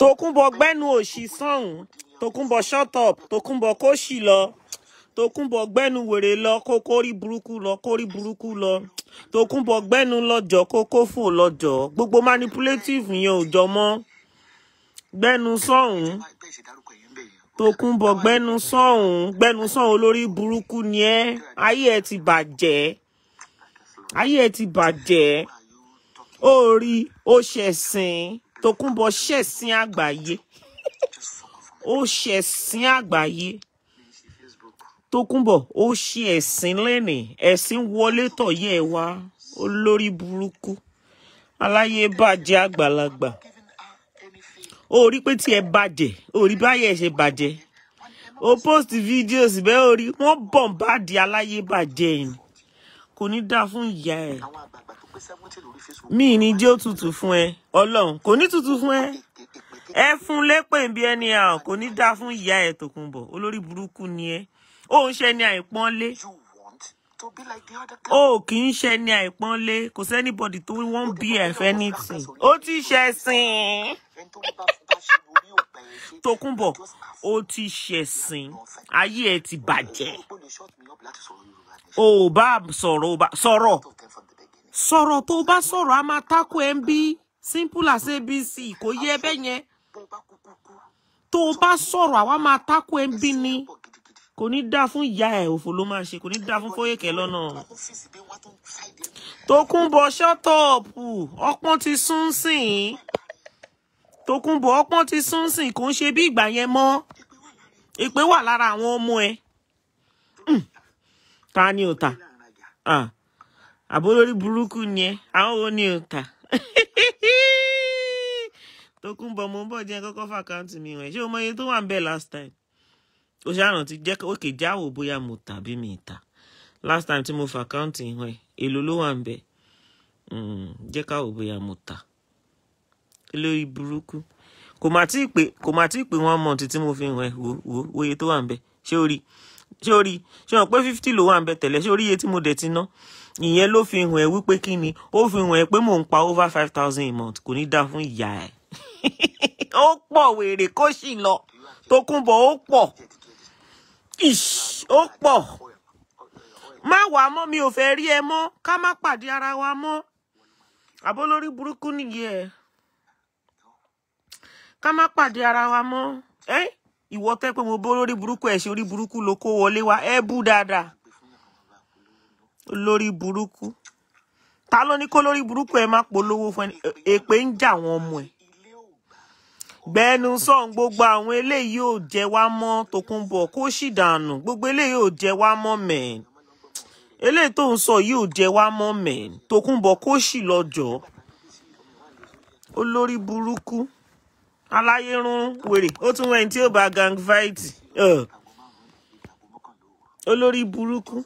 Tòkunbọ̀ gbẹ́nu òṣì sọ̀hún Tòkunbọ̀ shut up. Tòkunbọ̀ kó ṣì lọ. Tòkunbọ̀ gbẹ́nu wèrè lọ. Kó kórí burúkú lọ. Kórí burúkú lọ. Tòkunbọ̀ gbẹ́nu lọ́jọ́. Kó kó fò lọ́jọ́. Gbogbo manipulative yẹn ò jọ mọ́. Gbẹ́nu sọ̀hún Tòkunbọ̀ gbẹ́nu sọ̀hún gbẹ́nu sọ̀hún olórí burúkú ni ẹ́. Ayé ẹ ti bàjẹ́. Ayé ẹ ti bàjẹ́. Ó rí ó ṣẹ̀sìn Tòkunbọ̀ ṣẹ̀sìn àgbáyé. Ó ṣẹ̀sìn àgbáyé. Tókunbọ̀ ó ṣe ẹ̀sìn lẹ́nìí ẹ̀sìn wọlé tọ̀yẹ́ ẹ wá. Olórí burúkú. Aláyé bàjẹ́ àgbàlagbà. Ó rí pé tí ẹ bàjẹ́ rí báyẹ̀ ṣe bàjẹ́. Ó post videos bẹ́ẹ̀ ó rí wọ́n bọ̀n bá di aláyé bàjẹ́ yìí kò ní dáa fún ìyá ẹ̀ mí ní jẹ́ òtútù fún ẹ ọlọ́run. Kò ní tútù fún ẹ. Ẹ fún lépè bí ẹni à kò ní dáa fún ìyá ẹ̀ Tòkunbọ̀. Olórí burúkú ni ẹ. Ó ń ṣe ní àìpọ́nlé. Ó kì í ṣe ní àìpọ́nlé. Kò sẹ́nibọ̀dì tó wọ́n bí ẹ̀fẹ́ nítì ó ti ṣẹ̀sìn Tòkunbọ̀ ó ti ṣẹ̀sìn ayé ẹ ti bàjẹ́. Ò bá sọ̀rọ̀ sọ̀rọ̀ tó bá sọ̀rọ̀ a máa tako ẹ̀ ń bí. Simple as abc kò yẹ ẹbẹ yẹn. Tó bá sọ̀rọ̀ àwa máa tako ẹ̀ ń bí ni. Kò ní dá fún ìyá ẹ̀ òfò ló máa ṣe kò ní dá fún Fóyèkẹ́ lọ́nà. Tókunbọ̀ ṣọ́tọ̀ọ̀pù ọpọ́n ti sún sìn. Tókunbọ̀ ọpọ́n ti sún sìn kò ń ṣe bí ìgbà yẹn mọ́. Wà lára àwọn ọmọ ẹ̀. Ta ni ò ta? Àbó lórí burúkú ni ẹ. Àwọn wo ni ò ta Tókunbọ̀ mo ń bọ̀ jẹ́ kọ́kọ́ fàkáǹtì mi wọ̀nyí ṣé o mọ iye tó wà ń bẹ̀ last time? Ó ṣàràn ti jẹ́ òkè jáwò bóyá mo tà bí mi ta last time tí mo fàkáǹtì wọ̀nyí èlò ló wà ń bẹ̀? Jẹ́ káwò bóyá mo ta lórí burúkú. Kò má tí ì pé kò má tí ì pé one month tí mo fi hàn wo wo iye tó wà ń bẹ̀. Ṣé o rí? Ṣé o rí? Ṣé o mọ̀ pé fifty ló wà ń bẹ̀ tẹ́lẹ̀? Ṣé o rí iye tí mo dẹ̀ ti ná ìyẹn ló fi hàn ẹ́ wípé kí ni? Ó fi hàn ẹ́ pé mò ń pa over five thousand a month. Kò ní dáa fún ìyá ẹ̀. Ó pọ̀ wèrè kó sì lọ. Tókunbọ̀ ó pọ̀. Ó pọ̀. Má wà mọ́ mi ò fẹ́ rí ẹ mọ́. Ká má pàdé ara wa mọ́. Àbó lórí burúkú nìyẹn ká má pàdé ara wa mọ́. Ẹ́ ìwọ tẹ́ pé mo bó lórí burúkú ẹ̀ ṣe orí burúkú ló kó wọlé wa. Ẹ bú dáadáa lórí burúkú. Ta ló ní kó lórí burúkú ẹ má polówó fún ẹni? Èpè ń jà wọn ọmọ ẹ. Gbẹnu sọ̀n gbogbo àwọn eléyìí ò jẹ wá mọ́ Tókunbọ̀ kó sì dànù. Gbogbo eléyìí ò jẹ wá mọ́ mẹ́ẹ̀n eléyìí tó ń sọ yìí ò jẹ wá mọ́ mẹ́ẹ̀n Tókunbọ̀ kó sì lọ́jọ́ olórí burúkú. Aláyérún wèrè. Ó tún wẹ́n tí ó bá gang fight. Olórí burúkú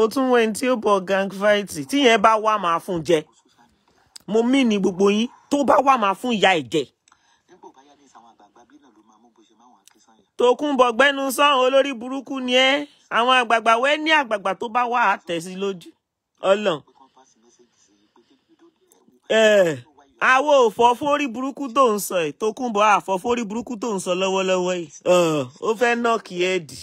ó tún wẹ́n tí ó gang fight. Tíyẹn bá wà máa fún jẹ. Mo mí ní gbogbo yín. Tó bá wà máa fún ìyá ẹ̀ jẹ. Tókunbọ̀ gbẹ́nu sọ́hún olórí burúkú ni ẹ́. Àwọn àgbààgbà wẹ́ ní àgbààgbà tó bá wà á tẹ̀ sí lójú. Ọlọ́n. àwo òfò fórí burúkú tó ń sọ ẹ̀ Tókunbọ̀ àfọ fórí burúkú tó ń sọ lọ́wọ́lọ́wọ́ yìí. Ó fẹ́ nọ́ọ̀kì ẹ̀dì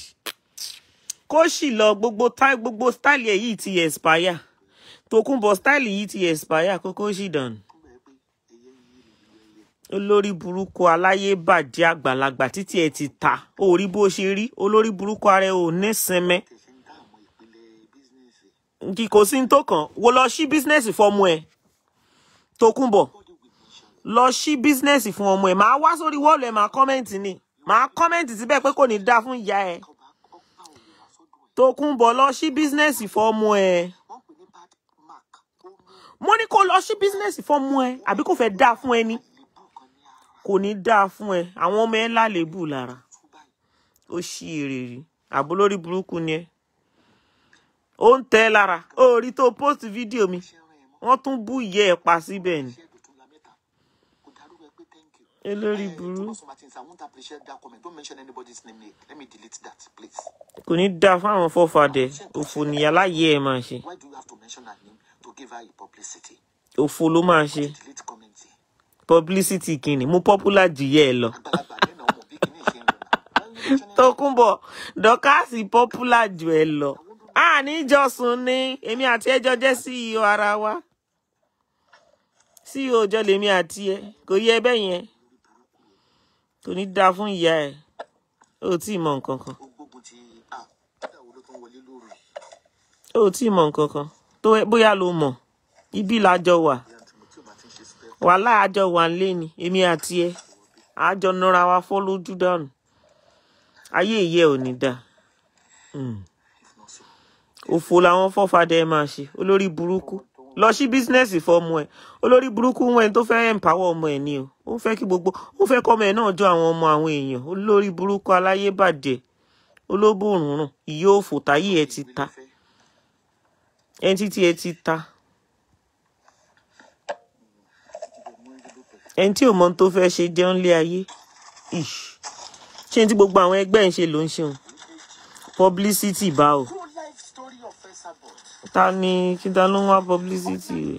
kó sì lọ gbogbo gbogbo stáìlì ẹ̀ yìí ti expire. Tókunbọ̀ stáìlì yìí ti expire kókó sì dànù. Olórí burúkú aláyé bàjẹ́ àgbàlagbà títí ẹ ti ta. Ó rí bó ṣe rí olórí burúkú ara ẹ ò ní sinmi. Kì kò sí tó kàn. Wo lọ sí bísínẹ́sì fọmọ ẹ? Tókunbọ̀ lọ sí bísínẹ́sì fún ọmọ ẹ. Máa wá sórí wọ́ọ̀lù ẹ máa kọ́mẹ́ǹtì ni. Máa kọ́mẹ́ǹtì síbẹ̀ pé kò ní dáa fún ìyá ẹ Tókunbọ̀ lọ sí bísínẹ́sì fọmọ ẹ. Mo ní kó lọ sí bísínẹ́sì fọmọ ẹ àbí kò fẹ́ dáa fún ẹ ni kò ní dáa fún ẹ. Àwọn ọmọ ẹ lálébù lára. Ó ṣí èrè rí. Àbó lórí burúkú ni ẹ. Ó ń tẹ lára. Ó rí tó post fídíò mi. Wọ́n tún bú ìyẹ́ ẹ̀ pa síbẹ̀ ni olórí burú. Kò ní dáa fún àwọn fọfadẹ òfò nìyà láyé ẹ máa ṣe. Òfò ló máa ṣe. Publicity kìíní. Mo popular jù yẹ ẹ lọ. Tókunbọ̀ dọ́kàsì popular jù ẹ lọ. Àní jọsùn ni. Èmi àti ẹjọ jẹ́ CEO ara wa. CEO ọjọ́ lèmi àti ẹ. Kò yẹ bẹ́ẹ̀ yẹn kò ní dáa fún ìyá ẹ. Ó tí ì mọ nǹkan kan. Ó tí ì mọ nǹkan kan. Tó bóyá ló mọ̀. Ibi làjọ wà. Wàhálà àjọ wà ń lé ni èmi àti ẹ. Àjọ nọra wa fọ́ lójú dànù. Ayé ìyẹ ò ní dáa. Mm. so. Òfò làwọn fọ́fadà ẹ máa ṣe. Olórí burúkú lọ sí bísínẹ́sì fọmọ ẹ. Olórí burúkú wọn ẹni tó fẹ́ ẹ̀ǹpáwọ̀ ọmọ ẹ ní o. Ó fẹ́ kí gbogbo ó fẹ́ kọ́mọ ẹ náà jọ àwọn ọmọ àwọn èèyàn. Olórí burúkú aláyébàjẹ́ olóbòrùnrùn ìyá òfò táyé ẹ ti ta. Ẹni títí ẹ ti ta. Ẹni tí ò mọ tó fẹ́ ṣe jẹun lé ayé. Ṣé ní gbogbo àwọn ẹgbẹ́ ń ṣe ló ń ṣeun publicity bá true life story of Esabod ta ni kí ta ló ń publicity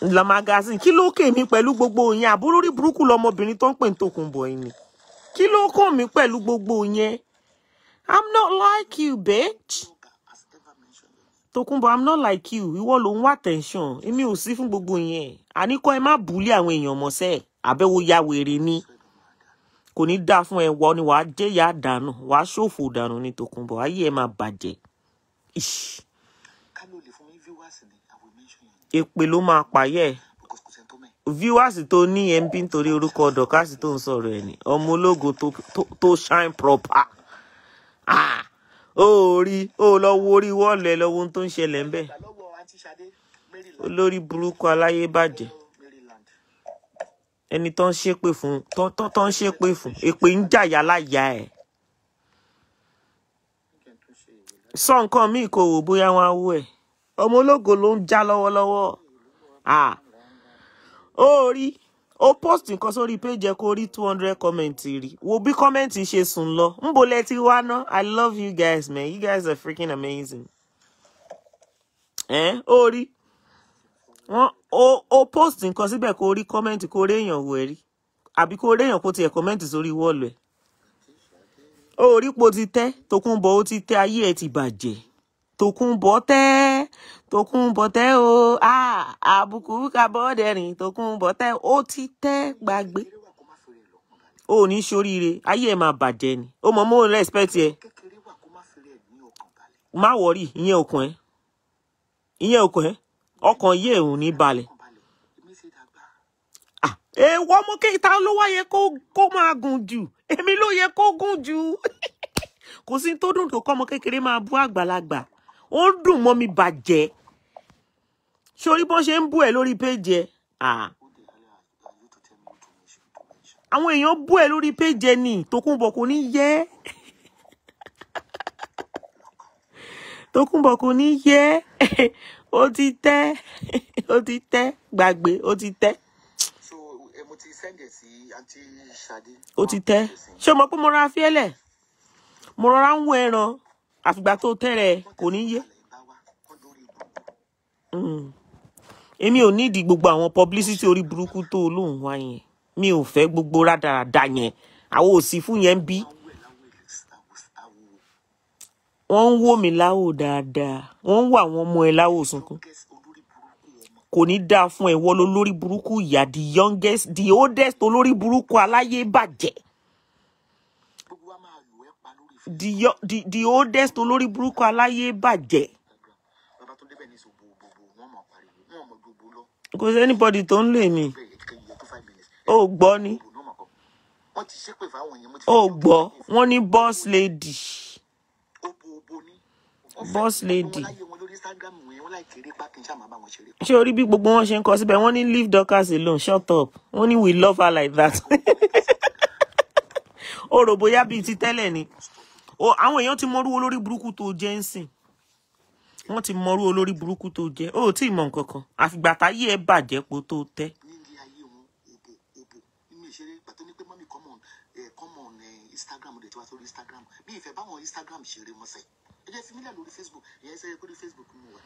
la magazine. Kí ló kè mí pẹ̀lú gbogbo yẹn? Àbúrò burúkú lọmọbìnrin tó ń pè ní Tòkunbọ̀ yìí ni? Kí ló kàn mí pẹ̀lú gbogbo yẹn? I'm not like you bitch. Tòkunbọ̀ i'm not like you. Ìwọ ló ń wá attention. Èmi ò sí fún gbogbo yẹn. Àníkọ́ ẹ má bùlí àwọn èèyàn mọ́sẹ́ àbẹ̀wò ya wèrè ni kò ní dáa fún ẹ wọ ni wàá jẹ́yà dànù wàá ṣòfò dànù ní Tòkunbọ̀ ayé ẹ máa bàjẹ́. Èpè ló máa pààyẹ́. Viewers tó ní mp nítorí orúkọ dọkasi tó ń sọ̀rọ̀ ẹ̀ ní ọmọ ológo tó shine proper. Ó rí ó lọ wo orí wọ́ọ̀lù ẹ lọ́wọ́ ohun tó ń ṣẹlẹ̀ ń bẹ̀. Olórí burúkú aláyébàjẹ́ Maryland ẹni tó ń ṣépè fún tó tó ń ṣépè fún èpè ń jàyà láyà ẹ̀. Sọ nǹkan míì kò wò bóyá wọn á wú ọmọ ológo ló ń já lọ́wọ́lọ́wọ́. Ó rí ó post nǹkan sórí page ẹ kó rí two hundred comment rí. Wo bí comment ṣe sùn lọ. Ńbo lẹ ti wá ná? I love you guys man. You guys are freaking amazing. Ẹ ó rí wọn ó ó post nǹkan síbẹ̀ kó rí comment kó rí èèyàn wò ẹ rí. Àbí kó rí èèyàn kó tiẹ̀ comment sórí wọ́ọ̀lù ẹ̀. Ó rí po ti tẹ́ Tòkunbọ̀ ó ti tẹ́ ayé ẹ̀ ti bàjẹ́. Tòkunbọ̀ tẹ́ Tòkunbọ̀ tẹ́ o. Àbùkù kábọ́ọ̀dẹ̀rìn Tòkunbọ̀ tẹ́. Ó ti tẹ́ gbàgbé. Ó ní sóríire ayé ẹ̀ máa bàjẹ́ ni. Ó mọ mọ́ respect ẹ. Má wọrí ìyẹn òkun ẹ. Ìyẹn òkun ẹ ọkàn yé òun ní balẹ̀. Ah èèwọ̀ ọmọ kéta ló wá yẹ kó máa gùn jù? Èmi ló yẹ kó gùn jù. Kò sí tó dùn tó kọ́ ọmọ kékeré máa bú àgbàlagbà. Ó ń dùn mọ́ mi bàjẹ́. Sórí bọ́n ṣe ń bú ẹ lórí péjì ah. Àwọn èèyàn bú ẹ lórí péjì ẹ ní kò ní yẹ. Tòkunbọ̀ kò ní yẹ ó ti tẹ́ ó ti tẹ́ gbàgbé ó ti tẹ́. So mo ti send ẹ sí àǹtí Ṣadé. Ó ti tẹ́. Ṣé o mọ̀ pé mo ra fiẹ́lẹ̀? Mo rọra ń wo ẹran. Àfìgbà tó tẹ́rẹ̀ kò ní yé. Alẹ́ bá wa wọn lórí gbogbo Mm. èmi ò nídìí gbogbo àwọn publicity orí burúkú tó o lóun wá yẹn. Mi ò fẹ́ gbogbo rádaràda yẹn. Àwọn òsì fún yẹn ń bí awọ ẹ láwọ ẹ àwọ wọ́n ń wò mí láwò dáadáa. Wọ́n ń wò àwọn ọmọ ẹ láwò sunkún. Kò ní dáa fún ẹ wọ́n lórí burúkú ìyá the youngest the oldest olórí burúkú aláyé bàjẹ́. The, the, the oldest olórí burúkú aláyé bàjẹ́. Wọn mọ̀ wọn mọ̀ kò sí anybody tó ń lè mí. Ó gbọ́ ni. Mọ̀ wọ́n ó gbọ́. Wọ́n ní boss lady obo obo ní wọ́n fẹ́ boss lady. ṣé orí bí gbogbo wọn ṣe ń kọ síbẹ̀? Wọ́n ní leave Dorcas alone shut up. Wọ́n ní we love her like that. Ó rò bóyá bíi ti tẹ́lẹ̀ ni. O àwọn èèyàn ti mọrú olórí burúkú tó jẹ́ ń sìn. Wọ́n ti mọrú olórí burúkú tó jẹ́. Ó tí ì mọ nǹkan kan. Àfìgbà táyé ẹ bàjẹ́ po tó tẹ́. Instagram wá sórí Instagram. Bí ìfẹ́ báwọn Instagram ṣeré mọ́sẹ̀ ẹ jẹ́ fi mílẹ̀ lórí Facebook. Ìyẹn ṣe kórí Facebook mú wa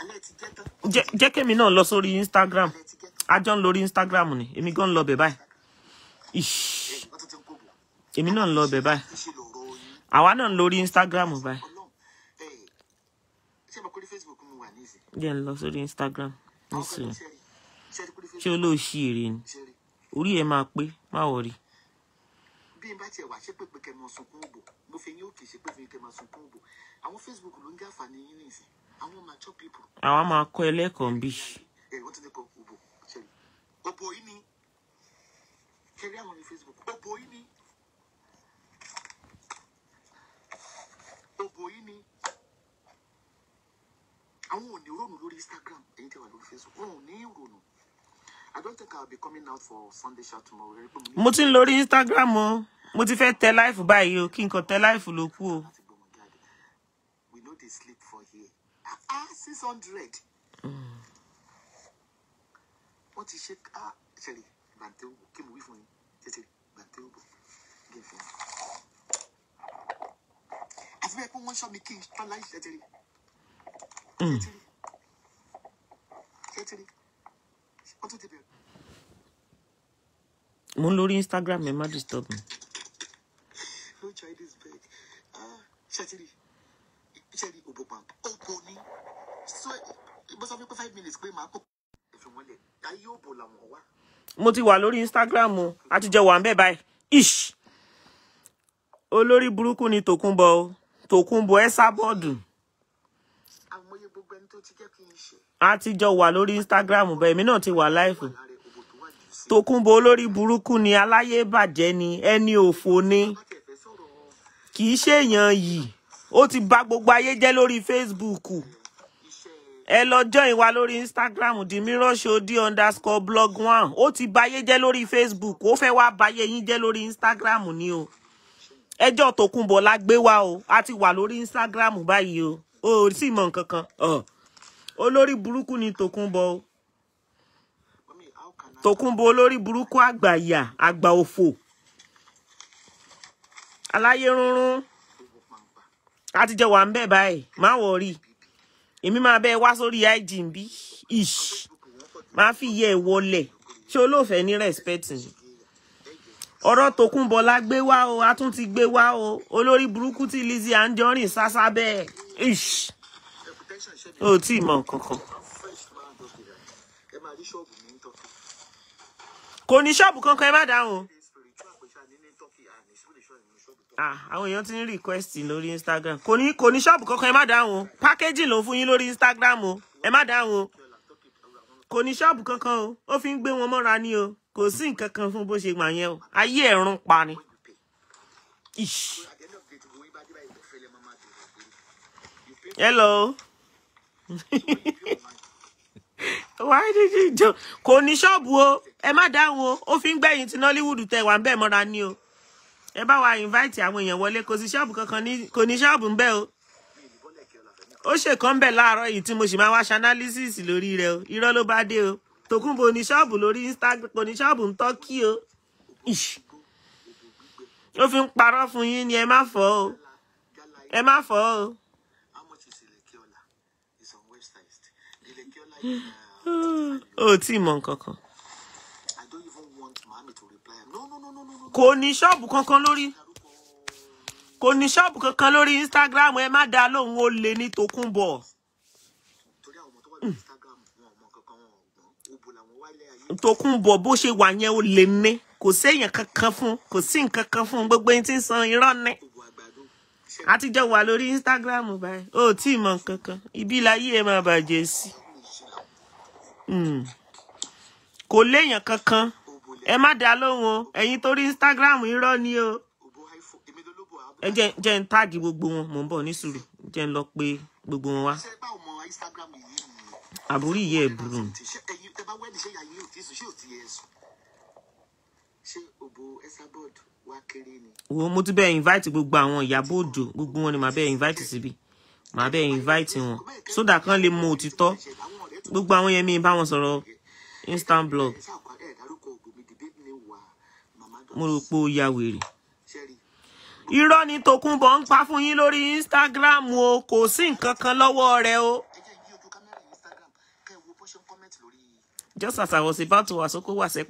alẹ́ ti jẹ́ tán. Jẹ́ jẹ́ kémi náà lọ sórí instagram. Alẹ́ ti jẹ́ tán. A jọ ń lórí instagram ni. Èmi gan ń lọ bẹ̀ báyìí. Èmi náà ń lọ bẹ̀ báyìí. Àwa náà ń lórí instagram báyìí. Jẹ́ ń lọ sórí instagram. Nísìnyí. ṣé olóòṣì èrè ni? Orí ẹ̀ máa pé má wọrí bí n bá tiẹ̀ wá ṣépè pé kẹ́ máa sunkún òbò mo fi yín òkè ṣépè fún yín kẹ́ máa sunkún òbò àwọn facebook ló ń gé àǹfààní yín ní ìsìn. Àwọn mature people. Àwa máa kọ́ ẹlẹ́kọ̀ọ́ bí. Ẹ wọ́n ti ní kọ òbò ṣẹ́rí òbò yìí ni. Kẹ́rí àwọn ní facebook. Òbò yìí ni. Òbò yìí ni. Àwọn ò ní rònú lórí instagram ẹ̀yin tẹ́ wà lórí facebook. Wọn ò ní rònú. I don't think i will be coming out for sunday shout tomorrow. Mo ti ń lórí instagram o. Mo ti fẹ́ tẹ láìfù báyìí o. Kí n kàn tẹ láìfù ló kù o láti gbọmọ jáde we no dey sleep for here. Ah ah six hundred. Wọ́n ti ṣe ah ṣẹlẹ̀ gbàǹtẹ́ òbò kí mo wí fún yín? Tètè gbàǹtẹ́ òbò kí n fi hàn. àti bẹ́ẹ̀ pé wọ́n ṣọ́ mi kí n tọ́ láì ṣẹ́tìrì. Ṣẹ́tìrì. Mo ń lórí instagram ẹ má disturb mi no chinese bed ah ṣẹ́tìrì ṣẹ́tìrì òbò pàǹpà òbò ni so bó sọ fún mi pé five minutes pé màá kó ẹ̀fẹ̀ wọn lẹ̀ ayé òbò làwọn wá. Mo ti wà lórí instagram o. A ti jọ wà ń bẹ̀ báyìí. Ish. Olórí burúkú ni tòkunbọ̀ o. Tòkunbọ̀ ẹ sábọ́ọ̀dù àmọye gbogbo ẹni tó ti jẹ́ kí n ṣe. A ti jọ wà lórí instagram bẹ́ẹ̀ èmi náà ti wà láìfù tòkunbọ̀ olórí burúkú ni aláyé bàjẹ́ ni ẹni òfò ni. Kì í ṣèèyàn yìí. Ó ti bà gbogbo ayé jẹ́ lórí facebook. iṣẹ́ ẹ lọ join wa lórí instagram the mirror show d underscore blog one. Ó ti bayé jẹ́ lórí facebook ó fẹ́ wá bayé yín jẹ́ lórí instagram ni o. Ẹjọ́ tòkunbọ̀ la gbé wá o a ti wà lórí instagram báyìí o. O sì mọ nǹkan kan. Olórí burúkú ni tòkunbọ̀ o. Tòkunbọ̀ olórí burúkú àgbàyà àgbà òfò. Aláyé rúnrún. A ti jẹ wà ń bẹ̀ báyìí má wọrí èmi máa bẹ wá sórí ig bí ish. Máa fi ẹ wọlẹ̀ ṣé olóòfẹ́ ní respect ni? Ọ̀rọ̀ tòkunbọ̀ la gbé wá o a tún ti gbé wá o. Olórí burúkú tí Lizzy Anjorin sásá bẹ́ẹ̀ ish. O tí ì mọ be ní turkey kò ní ṣọ́ọ̀bù kankan ẹ má dáhùn o. ní spiritual pẹ̀ṣà ní ní turkey and ní spiritual ní ṣọ́ọ̀bù tó Ah, àwọn èèyàn ti ń request lórí instagram. Kò ní kò ní ṣọ́ọ̀bù kankan ẹ má dáhùn o. Packaging ló ń fún yín lórí instagram o. Ẹ má dáhùn o. Kò ní ṣọ́ọ̀bù kankan o. Ó fi ń gbé wọn mọ́ra ní o. Kò sí nǹkan kan fún bó ṣe gbà yẹn o. Ayé ẹ̀rún pa ni. hello. Why did you jo kò ní ṣọ́ọ̀bù o. Ẹ má dáhùn o. Ó fi ń gbẹ̀yìn tí nollywood tẹ wà ń bẹ̀ mọ́ra ní o ẹ bá wa invite àwọn èèyàn wọlé kò sí ṣọ́ọ̀bù kankan ní kò ní ṣọ́ọ̀bù ń bẹ̀ o. Ó ṣèkan bẹ̀ láàárọ̀ yìí tí mo sì máa wá ṣe analysis lórí rẹ̀ o. Irọ́ ló bá dé o. Tòkunbọ̀ ní ṣọ́ọ̀bù lórí instagram kò ní ṣọ́ọ̀bù ń tọ́kì o. Ó fi ń parọ́ fún yín ni ẹ má fọ́ o. Ẹ má fọ́ o. Ó tí ì mọ nǹkan kan I don't even want mami to reply no no no no no no kò ní ṣọ́ọ̀bù kankan lórí. Kò ní ṣọ́ọ̀bù kankan lórí instagram ẹ má dá lóhùn ó lè ní tòkunbọ̀. Ayé. Tòkunbọ̀ bó ṣe wà yẹn ó lè ní. Kò séèyàn kankan fún kò sí nǹkan kan fún gbogbo ẹni tí ń san irọ́ ní ṣe àtijọ́ wà lórí instagram báyìí. Ó tí ì mọ nǹkan kan. Ibi láyé ẹ máa bàjẹ́ sí. Ní ìṣìlá Mm. kò léèyàn kankan ẹ má dá lóhùn o. Ẹ̀yin torí instagram irọ́ ni o. Ẹ jẹ́ jẹ́ ń táàgì gbogbo wọn. Mò ń bọ̀ ní sùúrù. Jẹ́ ń lọ pé gbogbo wọn wá. Instagram yìí ẹ̀ burú. wo mo ti bẹ́ẹ̀ invite gbogbo àwọn ìyàbọ̀ òjò gbogbo wọn ni màá bẹ́ẹ̀ invite síbi. Màá bẹ́ẹ̀ invite wọn. Sódà kan lè mọ òtítọ́. Gbogbo àwọn yẹn mi bá wọn sọ̀rọ̀ instant blog ẹ ṣàkọ ẹ dárúkọ òbò mi dìbò ní wà màmá mo rò pé ó ya wèrè. irọ́ ni tòkunbọ̀ ń pa fún yín lórí instagram o kò sí nǹkan kan lọ́wọ́ rẹ̀ o. Just as I was about to fún yín.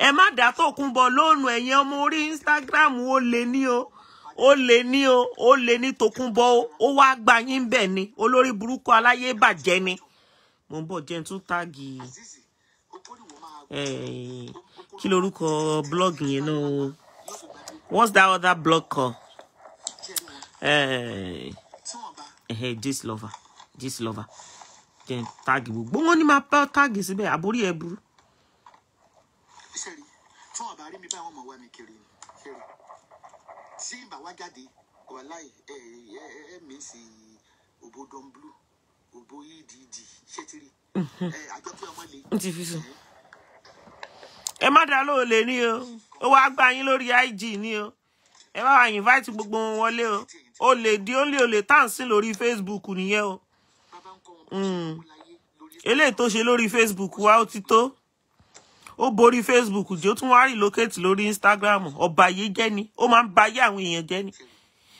Ẹ má dá Tòkunbọ̀ lónù ẹ̀yin ọmọ orí Instagram ó lè ní o. Ó lè ní o ó lè ní Tòkunbọ̀ ó wá gba yín bẹ̀ ni. Olórí burúkú aláyé bàjẹ́ ni. Mo ń bọ̀ jẹ́ tún táàgì kí lorúkọ blọ́ọ̀gì yẹn náà? O what's that other blog called? Wọn eh, eh, gist lover gist lover. Jẹ́ n táàgì gbogbo. Wọn ni máa pẹ́ táàgì síbẹ̀ àbórí ẹ̀ burú. Tí wọ́n bá rí mi báyìí wọ́n mọ̀ wá mi kiri ni ṣe rí tí ìgbà wá jáde wàláì ẹ ẹ ẹ mi sì òbò don blue òbò edd ṣé ti rí? Ẹ àjọpẹ́ ọmọ le. N ti fi sùn. Ẹ má dá lóò lè ní o. Ó wá gbá yín lórí ig ní o. Ẹ bá wa invite gbogbo wọn wọlé o. O lè di ó lè o lè tàǹsí lórí facebook nìyẹn o. Lórí eléyìí tó ṣe lórí facebook wa ó ti tó. Ó borí facebook jẹ́ ó tún wá relocate lórí instagram. Ọba yìí jẹ́ ni. Ó máa ń ba ayé àwọn èèyàn jẹ́ ni.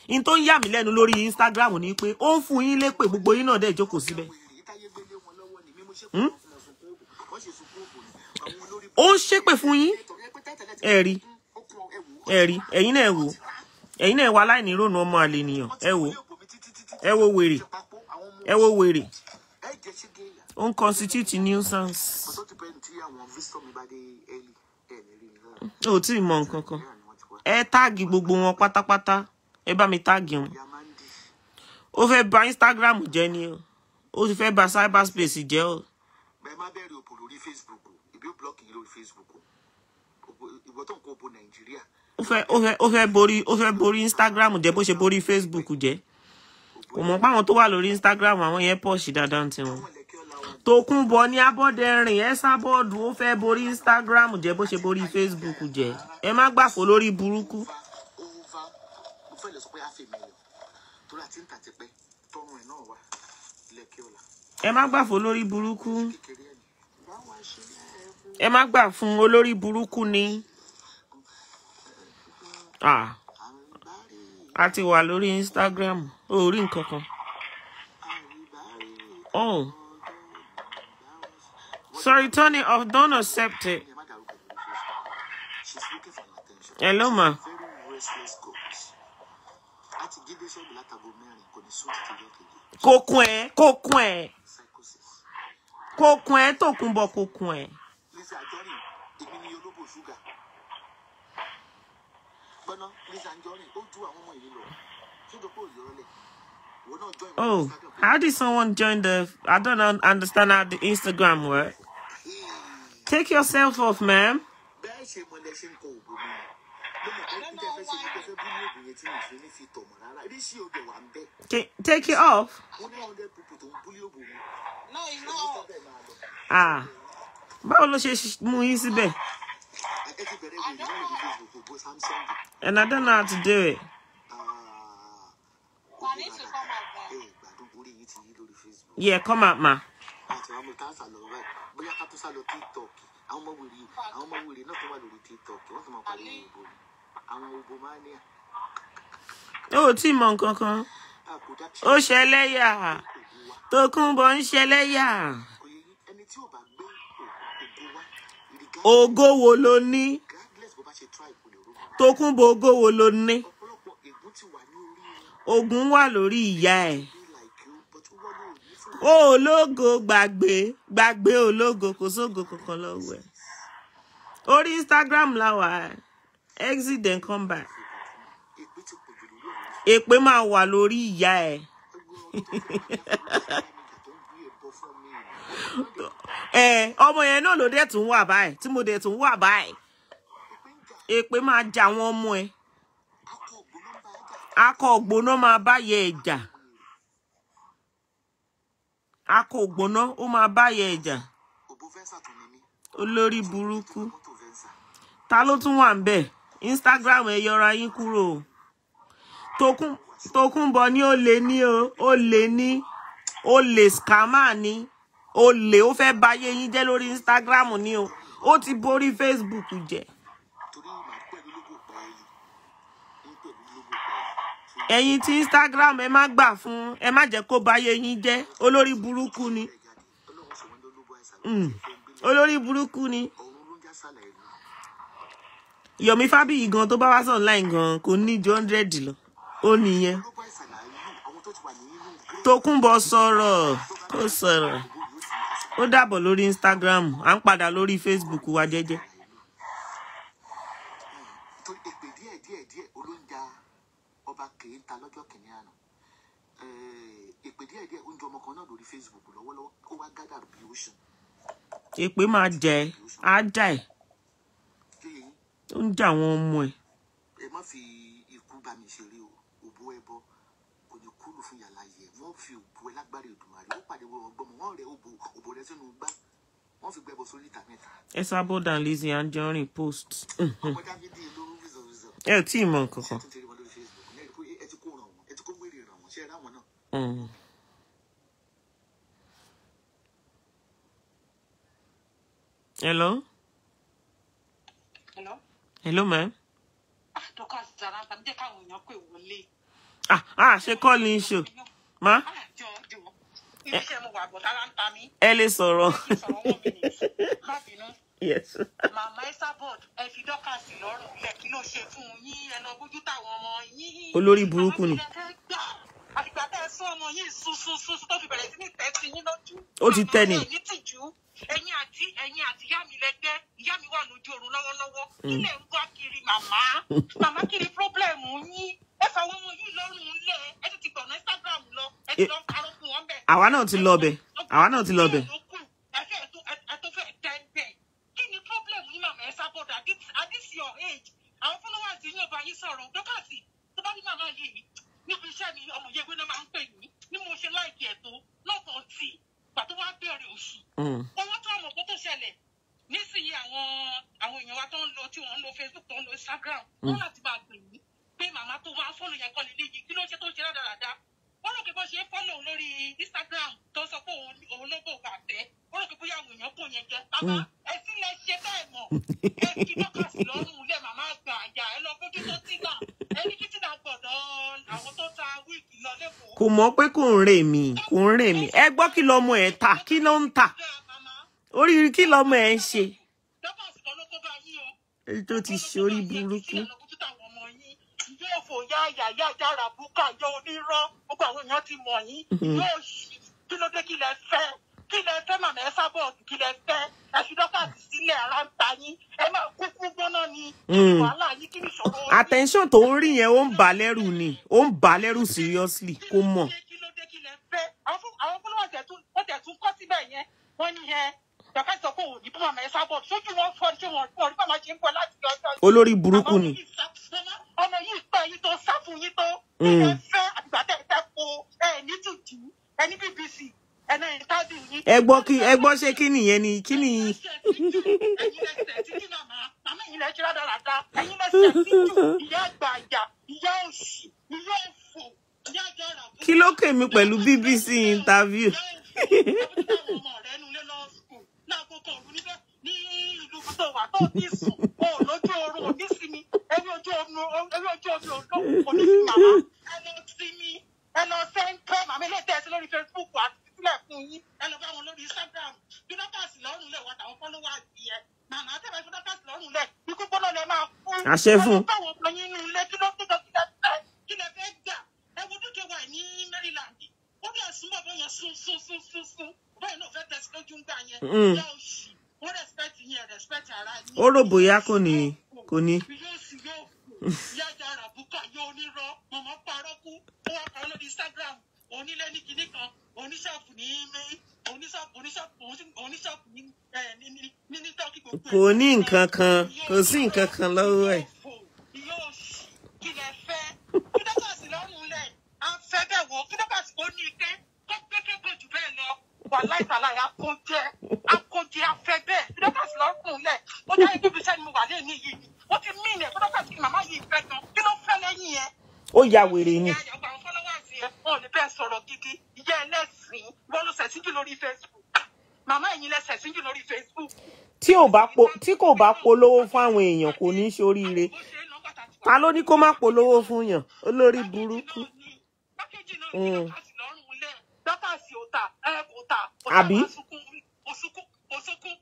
In tó ń yà mí lẹ́nu lórí instagram ni pé ó ń fún yín lépè gbogbo yín náà dẹ̀ jókòó síbẹ̀ ó ń ṣépè fún yín. Ti ẹ rí ẹ rí ẹ̀yin náà ẹ wò ẹ̀yin náà ẹ wà láìní ìrònú ọmọ àlè nìyàn. Ẹ wò wèrè ẹ wèrè. Ó ń constitute nuisance. Ti pẹ́ẹ́n tí ní ì mọ nǹkan kan. Ti ẹ táàgì gbogbo wọn pátápátá. Ẹ bá mi táàgì wọn. Ó fẹ́ bà instagram jẹ́ ni o. Ó sì fẹ́ bà cyberspace jẹ́ o. Bẹ́ẹ̀ má bẹ̀rẹ̀ òbò lórí facebook yìí lórí facebook. Ìwọ tó ń kó òbò nàìjíríà. Ó fẹ́ ó fẹ́ ó fẹ́ borí ó fẹ́ borí instagram jẹ́ bó ṣe borí facebook jẹ́. Kò mọ̀ pé àwọn tó wà lórí instagram àwọn yẹn pọ̀ sí dáadáa tiwọn Tòkunbọ̀ ní abọ́dẹrìn ẹ sábọ́ọ̀dù ó fẹ́ borí instagram jẹ́ bó ṣe borí facebook jẹ́. Ẹ má gbàfọ́ lórí burúkú. Mo fẹ́ lè sọ pé half a million torí àti ń tà tipẹ́. Tọrùn ẹ̀ náà wà ìlẹ̀kẹ́ ọ̀la. Ẹ má gbàfọ́ lórí burúkú. Kékeré ẹ̀ ní báwa ṣe ẹ̀ ẹ má gbà fún olórí burúkú ni. A ti wà lórí instagram. Ó rí nǹkan kan. Oh sorry it off don't accept it. Ẹ má dàrú pẹ̀lú facebook she's looking for your attention hello ma very restless ghost láti jíde ṣọ́ọ̀bù látago mẹ́rin kò ní sún títí lọ́kejì kó kún ẹ kó kún ẹ psychosis kó kún ẹ Tòkunbọ̀ kó kún ẹ Lizzy Anjorin èmi ni olóbò ṣúgà gbọ́ná Lizzy Anjorin ó ju àwọn ọmọ ìlú lọ ṣé o kò yọrọlẹ̀ ìwọ náà join wọn oh ní Instagram. how did someone join the i don't un- understand how the instagram work. Hey, take yourself off ma'am. Bẹ́ẹ̀ ṣe mọ lẹ ṣe ń kọ òbò mi. Mo mọ̀ pé kí tẹ́ fẹ́ ṣe ní tẹ́ fẹ́ bí ní òbò yẹn tí mi fi ní fi tọ̀ mọ́ rárá. Rí sí òde wà ń bẹ́. Ta- take it off. Ó ní hundred people tó ń búlí òbò mi. No, it's ní not. sábẹ́ máa lọ? Ah. Báwo ló ṣe ṣ- mú yín síbẹ̀ and i don't know how to do it. Yeah come out ma. Tí ì mọ nǹkan kan. Ó ṣẹlẹ́yà Tòkunbọ̀ ń ògo wo ló ní? Tòkunbọ̀ ògo wo ló ní? Ogun wà lórí ìyá ẹ̀. Ológo gbàgbé gbàgbé ológo kò sógo kankan lọ́wọ́ ẹ̀. Orí instagram làwà exit then come back. Èpè máa wà lórí ìyá ẹ̀ ẹ ọmọ yẹn náà ló dẹ̀ tún wà báyìí tí mo dẹ̀ tún wà báyìí. Èpè máa jà àwọn ọmọ ẹ̀. Akọ ògbóná ń bá jà akọ ògbóná máa ó máa báyẹ ẹ̀ jà òbò fẹ́ǹsà tó ní mí olórí burúkú. Ta ló tún wà ń bẹ̀ instagram ẹ yọra yín kúrò. Tókunbọ̀ ní ó lè ní o ó lè ní ó lè scammer ní lè ó fẹ́ báyé yín jẹ́ lórí instagram ní o. Ó ti borí facebook jẹ́. Ẹ̀yin tí instagram ẹ má gbà fún ẹ má jẹ́ kó báyé yín jẹ́. Olórí burúkú ni. Mm. olórí burúkú ni. Yomi Fabiyi gan tó bá wá sọ online gan kò ní ju hundred lọ. Ó nìyẹn. Tókunbọ̀ sọ̀rọ̀ kó sọ̀rọ̀ gbogbo yóò sì máa ó dàbọ̀ lórí Instagram à ń padà lórí Facebook wa jẹ́jẹ́. Torí èpè díẹ̀ díẹ̀ díẹ̀ olóúnjà ọba kìí ta lọ́jọ́ kìíní àná. Eh, èpè díẹ̀ díẹ̀ oúnjẹ ọmọ kan náà lórí Facebook lọ́wọ́lọ́wọ́ ó wá gádà bí ocean. Èpè máa jẹ á jà ẹ. Ó ń jà àwọn ọmọ ẹ. Ẹ má fi ikú bá mi ṣeré o òbó kò ní kúlù fún yàrá yẹ wọn fi òbó ẹ lágbára ìdùnnú ó pàdé wọn gbọmọ wọn rẹ òbó òbó rẹ sínú gbá wọn fi gbẹbọ sórí ìta mẹ́ta. Ẹ sábọdà Lizzy Anjorin post. Ọmọ dábìdì lóru rìzọ rìzọ ẹ ò tí ì mọ nǹkan kan. Ẹ ti kó ràn wọn ẹ ti kó wéré ràn wọn. Ṣe é ráwọn náà? Mm. hello? Hello? hello ma'am. Ah, Dorcas Zaramba, jẹ́ káwọn èèyàn pè wọlé. Ah ah ṣe calling show má Ah, ẹ lè sọ̀rọ̀ yes Màmá Esabod, ẹ fi Dorcas lọ́rùn lẹ̀ kí ló ṣe fún un yín ẹ lọ bójú táwọn ọmọ yín. Olórí burúkú ni. Àwọn ìlẹ̀ fẹ́ gbà. Àfìgbà tẹ́ ẹ sún ọmọ yìí sún sún sún tó fi bẹ̀rẹ̀ sí ní tẹ́sí yín lójú. Ó ti tẹ́ ni. Ẹ̀yin àti ẹ̀yin àti ìyá mi lẹ́gbẹ́. Ìyá mi wà lójú oorun lọ́wọ́lọ́wọ́. Kí lẹ̀ ń wá kiri màmá? Màmá kiri pírọ́blẹ̀mù yín. Ẹ fà wọ́n ọmọ yìí lọ́rùn lẹ̀. Ẹ ti ti gbọ̀nà Instagram lọ. Ẹ ti lọ parọ́ fún wọn bẹ̀. àwa náà ti lọ bẹ̀ àwa náà ti lọ bẹ̀? Àwọn followers yín ò bá yín sọ̀rọ̀. Dọ́kàsì tó bá ní màmá yìí níbi iṣẹ́ mi ọmọ yẹn gbéná máa ń pè mí ní mo ṣe láìkí ẹ̀ tó lọ́sàn-án tì pàtó wá bẹ̀rẹ̀ òṣì. Mm. Owó tó àmọ̀ kó tó ṣẹlẹ̀ nísìnyí àwọn àwọn èèyàn wa tó ń lo tí wọ́n ń lo Facebook tó ń lo Instagram wọ́n láti máa gbè mí pé màmá tó máa fọ́lọ̀ yẹn kọ́ lélẹ́yìí. Kí ló ṣe tó ṣe rádaràda? Wọ́n rò pé bó ṣe ń òun lórí Instagram tó sọ pé òun ló bò bà tẹ́ wọ́n rò pé bóyá àwọn èèyàn kò yẹn jẹ. Bàbá ẹ sì lẹ ṣe bẹ́ẹ̀ mọ̀. Ẹ fi dọ́kàsì lọ́rùn lẹ̀ màmá gbà àjà ẹ lọ bójú tó tínà ẹ ní kí tínà gbọ̀dọ̀ àwọn tó ta wíìgì lọ lẹ́kọ̀ọ́. kò mọ̀ pé kò ń rè mí kò ń rè mí. Ẹ gbọ́ kí lọmọ ẹ tà kí ló ń tà orí kí lọmọ ẹ ń ṣe? Dọ́kàsì kan ló kó bá yín o. Èyí tó ti ṣe orí burúkú yóò fò yá àyà yá yára búkà yọ onírọ́. Gbogbo àwọn èèyàn ti mọ̀ yín. Yóò ṣì kí ló dé kí lẹ fẹ́? Kí lẹ fẹ́ màmá ẹ sábọ̀ kí lẹ fẹ́? Ẹ fi dọ́kàsì sílẹ̀ ara ń ta yín. Ẹ máa kúkú ni. Kí ni wàhálà yín? Kí ni ìṣòro yín? attention tó ń rí yẹn ó ń bà lẹ́rù ni. Ó ń bà lẹ́rù seriously kó mọ̀. Kí ló dé kí lẹ fẹ́? Àwọn tẹ̀tún wọ́n tẹ̀tún kọ́ síbẹ̀ yẹn. Wọ́n ní dọ́kà sọ pé òní màmá ẹ sábọ̀. Sójú wọn fọ́ ṣé wọn rí màmá ṣe ń bọ̀ láti ọjọ́ yìí. olórí burúkú ni. ọmọ yìí pẹ́ yín tó sá fún yín tó. Mm. ilé fẹ́ àgbà tẹ̀ tẹ̀ po ẹ̀ ní tùjú ẹ̀ ní BBC ẹ̀ náà ẹ̀ tábì yín. ẹ gbọ́ kí ẹ gbọ́ ṣé kí nìyẹn ni? Kí ni ẹ̀yin lẹ́sẹ̀ yìí rádaràda. Ẹ̀yin lẹ́sẹ̀ títí ìyá àgbà àjà ìyá òṣì ìyá òfò ìyá àjà rà kí ló kè mí pẹ̀lú BBC interview Àṣẹ fún. Báwọn ọmọ yín nínú ilé kí ló kí ló kí lẹ fẹ́ kí lẹ fẹ́ gbà ẹ wo dúkìá wà ní Maryland ó dẹ̀ sún bàbá yẹn sún sún sún sún sún báyìí náà fẹ́ tẹ̀sí lójú ń gbà yẹn Mm. ìyá òṣì wọ́n respect yín ẹ̀ respect ara yín. Ó rò bóyá kò ní kò ní. Kò ní nǹkan kan kò sí nǹkan kan lọ́wọ́ ẹ̀ Ìyá òṣì kí lẹ fẹ́ kí dọ́kàsì lọ́rùn lẹ̀ à ń fẹ́ bẹ́ẹ̀ wọ kí dọ́kàsì kò ní ike kó kékeré jù bẹ́ẹ̀ lọ. wà láìsàlà yà akójẹ akójẹ afẹ́ bẹ́ẹ̀ kí dọ́kàsì lọ́rùn lẹ̀ ó jẹ́ ibi iṣẹ́ ni mo wà lẹ́yìn yìí ó ti mí ilẹ̀ kí dọ́kàsì màmá yìí fẹ́ gan kí ló fẹ́ lẹ́yìn yẹn. ó ya wèrè ni ìyá àyàgbà àwọn followers yẹn wọn ò ní bẹ́ẹ̀ sọ̀rọ̀ gidi ìyá ẹlẹ́sìn wọ́n ló sẹ̀sìn jù lórí Facebook màmá ẹ̀yin lẹ sẹ̀sìn jù lórí Facebook. tí ò bá po tí kò bá polówó fún àwọn èèyàn kò ní ṣoríire bàtà tí ta ló ní kó má polówó fún yàn? Olórí burúkú. Pákéjì náà Mm. ní dọ́kàsì lọ́rùn lẹ̀ dọ́kàsì ò tà ẹ kò tà Àbí? òsùnkún kò sókun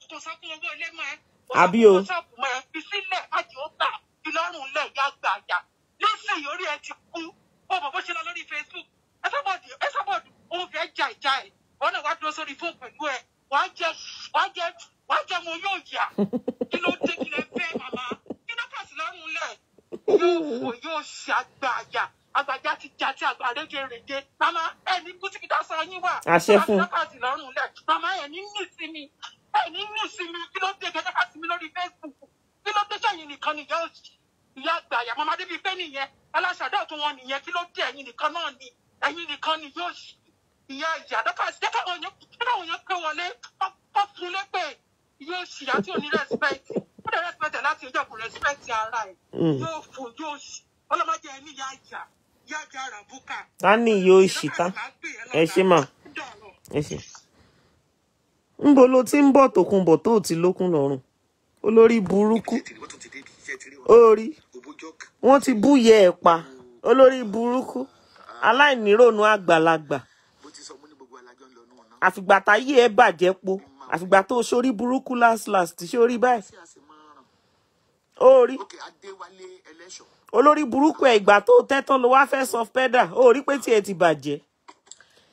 kò sókun owó ilé mọ́ ẹ. Àbí o. kò sọ́ọ̀bù mọ́ ẹ fi sílẹ̀ májì ó gbà ìlọrùn lẹ̀ yá gbà yá nísìnyí orí ẹ ti kú ó mọ̀ bó ṣe lọ lórí Facebook ẹ sábọ̀dù ẹ sábọ̀dù òun fẹ́ jà ìjà ẹ̀ wọn náà wá dúró sórí fóònù pẹ̀lú ẹ wàá jẹ wàá jẹ wàá jẹ mo yóò yà. Kí ló dé kí lè fẹ́ màmá? Kí ló kà sí lọ́rùn lẹ̀? Yóò fò yóò ṣe àgbàyà. Àgbàjá ti jà tí àgbà rédèrèdè màmá ẹ ní kùtìkìtà sọ yín wà. Àṣẹ fún. kí ló kà sí lọ́rùn lẹ̀ màmá ẹ ní ní ìsinmi ẹ ní ní ìsinmi kí ló dé gẹ́gẹ́ ká sinmi lórí Facebook kí ló dé sẹ́yìn nìkan nìyẹn ó ìyá àgbàyà màmá débi pé nìyẹn aláṣàdá tó wọn nìyẹn kí ló dé ẹ̀yin nìkan náà ni ẹ̀yin nìkan ni yóò ṣì ìyá ìyá dọ́kà jẹ́ káwọn èèyàn jẹ́ káwọn èèyàn pé wọlé kọ́ fún lépè yóò ṣì àti òní rẹ́sipẹ́ẹ̀tì ó dẹ̀ rẹ́sipẹ́ẹ̀tì láti ìjọ kò rẹ́sipẹ́ẹ̀tì ara ẹ̀ Mm. yóò fún yóò ṣì ọlọ́mọdé ẹni ìyá ìyá ìyá ìyá ràbúkà ta ni yóò ṣì tá ẹ ṣe mà. Ẹ ṣe. ńbo ló ti ń bọ̀ tòkunbọ̀ tó ti lókun lọ́rùn olórí burúkú. Orí. Wọ́n ti búyẹ ẹ̀ pa. Olórí burúkú. Aláìníròònú àgbàlagbà. Àfìgbà táyé ẹ bàjẹ́ po. Àfìgbà tó sórí burúkú last last sórí báyìí? Orí olórí burúkú ẹ̀ ìgbà tó tẹ́tán ló wá fẹ́ sọ pẹ́dà. Orí pé tiẹ̀ ti bàjẹ́.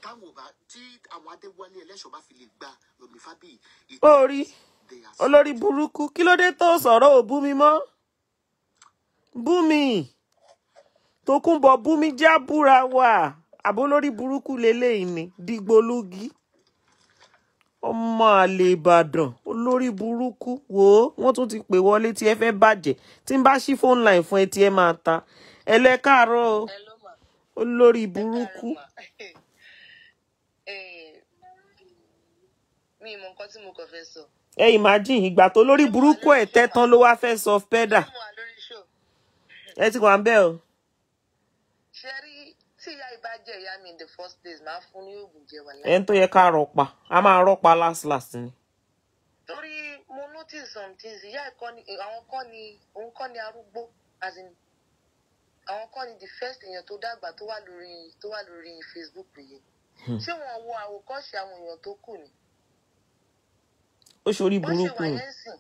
Táwọn bá tí àwọn adéwálé ẹlẹ́ṣọ̀ bá fi lè gba yomi fabi orí olórí burúkú. Kí ló dé tó sọ̀rọ̀ ò bú mi mọ́? Bú mi Tókunbọ̀ bú mi já búra wà. Àbó lórí burúkú leléyìí ni. Dìgbòlugi ọmọ àlè ìbàdàn olórí burúkú. Wò ó wọ́n tún ti pè wọlé tí ẹ fẹ́ bàjẹ́. Tí n bá ṣí phone line fún ẹ tí ẹ máa ta. Ẹlẹ́kàárọ̀ o. Olórí burúkú. Mi ì mọ nǹkan tí mo kàn fẹ́ sọ. ẹ imagine ìgbà tó lórí burúkú ẹ̀ tẹ́tán ló wá fẹ́ sọ pẹ́dà ẹ ti wà ń bẹ́ẹ̀ o. Ṣé rí ìbá jẹ́ ìyá mi in the first place, máa fún ní oògùn jẹ wà láì. ẹni tó yẹ ká rọpa a máa rọpa last last ni. Torí mo notice some things, ìyá ẹ̀kọ́ ni àwọn kọ́ ni òun kọ́ ni arúgbó as in àwọn kọ́ ni the first èèyàn tó dàgbà tó wà lórí tó wà lórí Facebook yìí. Ṣé wọn wo àwòkọ́ṣe àwọn èèyàn tó kù ni? ó ṣorí wọ́n ṣe burúkú wà yẹn sìn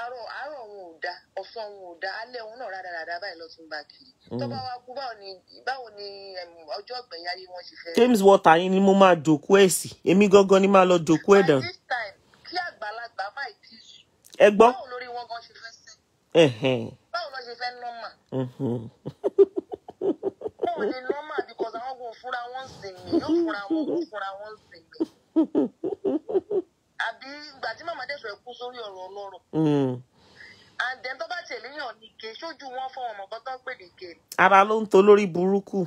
àárọ̀ àárọ̀ wọn ò da ọ̀sán wọn ò da alẹ́ wọn náà rádaràda báyìí lọ tún bá kiri tó bá wá kú báwo ni báwo ni ọjọ́ ọ̀gbẹ̀yìn ayé wọn ṣe fẹ́. james water yín ni mo máa jòkó ẹ̀ sí èmi gangan ni máa lọ jòkó ẹ̀ dàn. this time kí àgbàlagbà má ì tí sùn ẹ gbọ́. báwo lórí wọn gan ṣe fẹ́ Ẹ̀hẹ̀n. báwo lọ ṣe fẹ́ nọ́mà ò lè nọ́mà because àwọn kò fúnra wọn sìn mí yóò fúnra wọn kò fúnra wọn sìn mí. àbí ìgbà tí màmá dẹ̀ fẹ́ kú sórí ọ̀rọ̀ ọlọ́rọ̀ Mm. and then tó bá tẹ̀lé yàn ní ike sójú wọn fún ọmọ kan tó ń pè ní ike. Ara ló ń to olórí burúkú.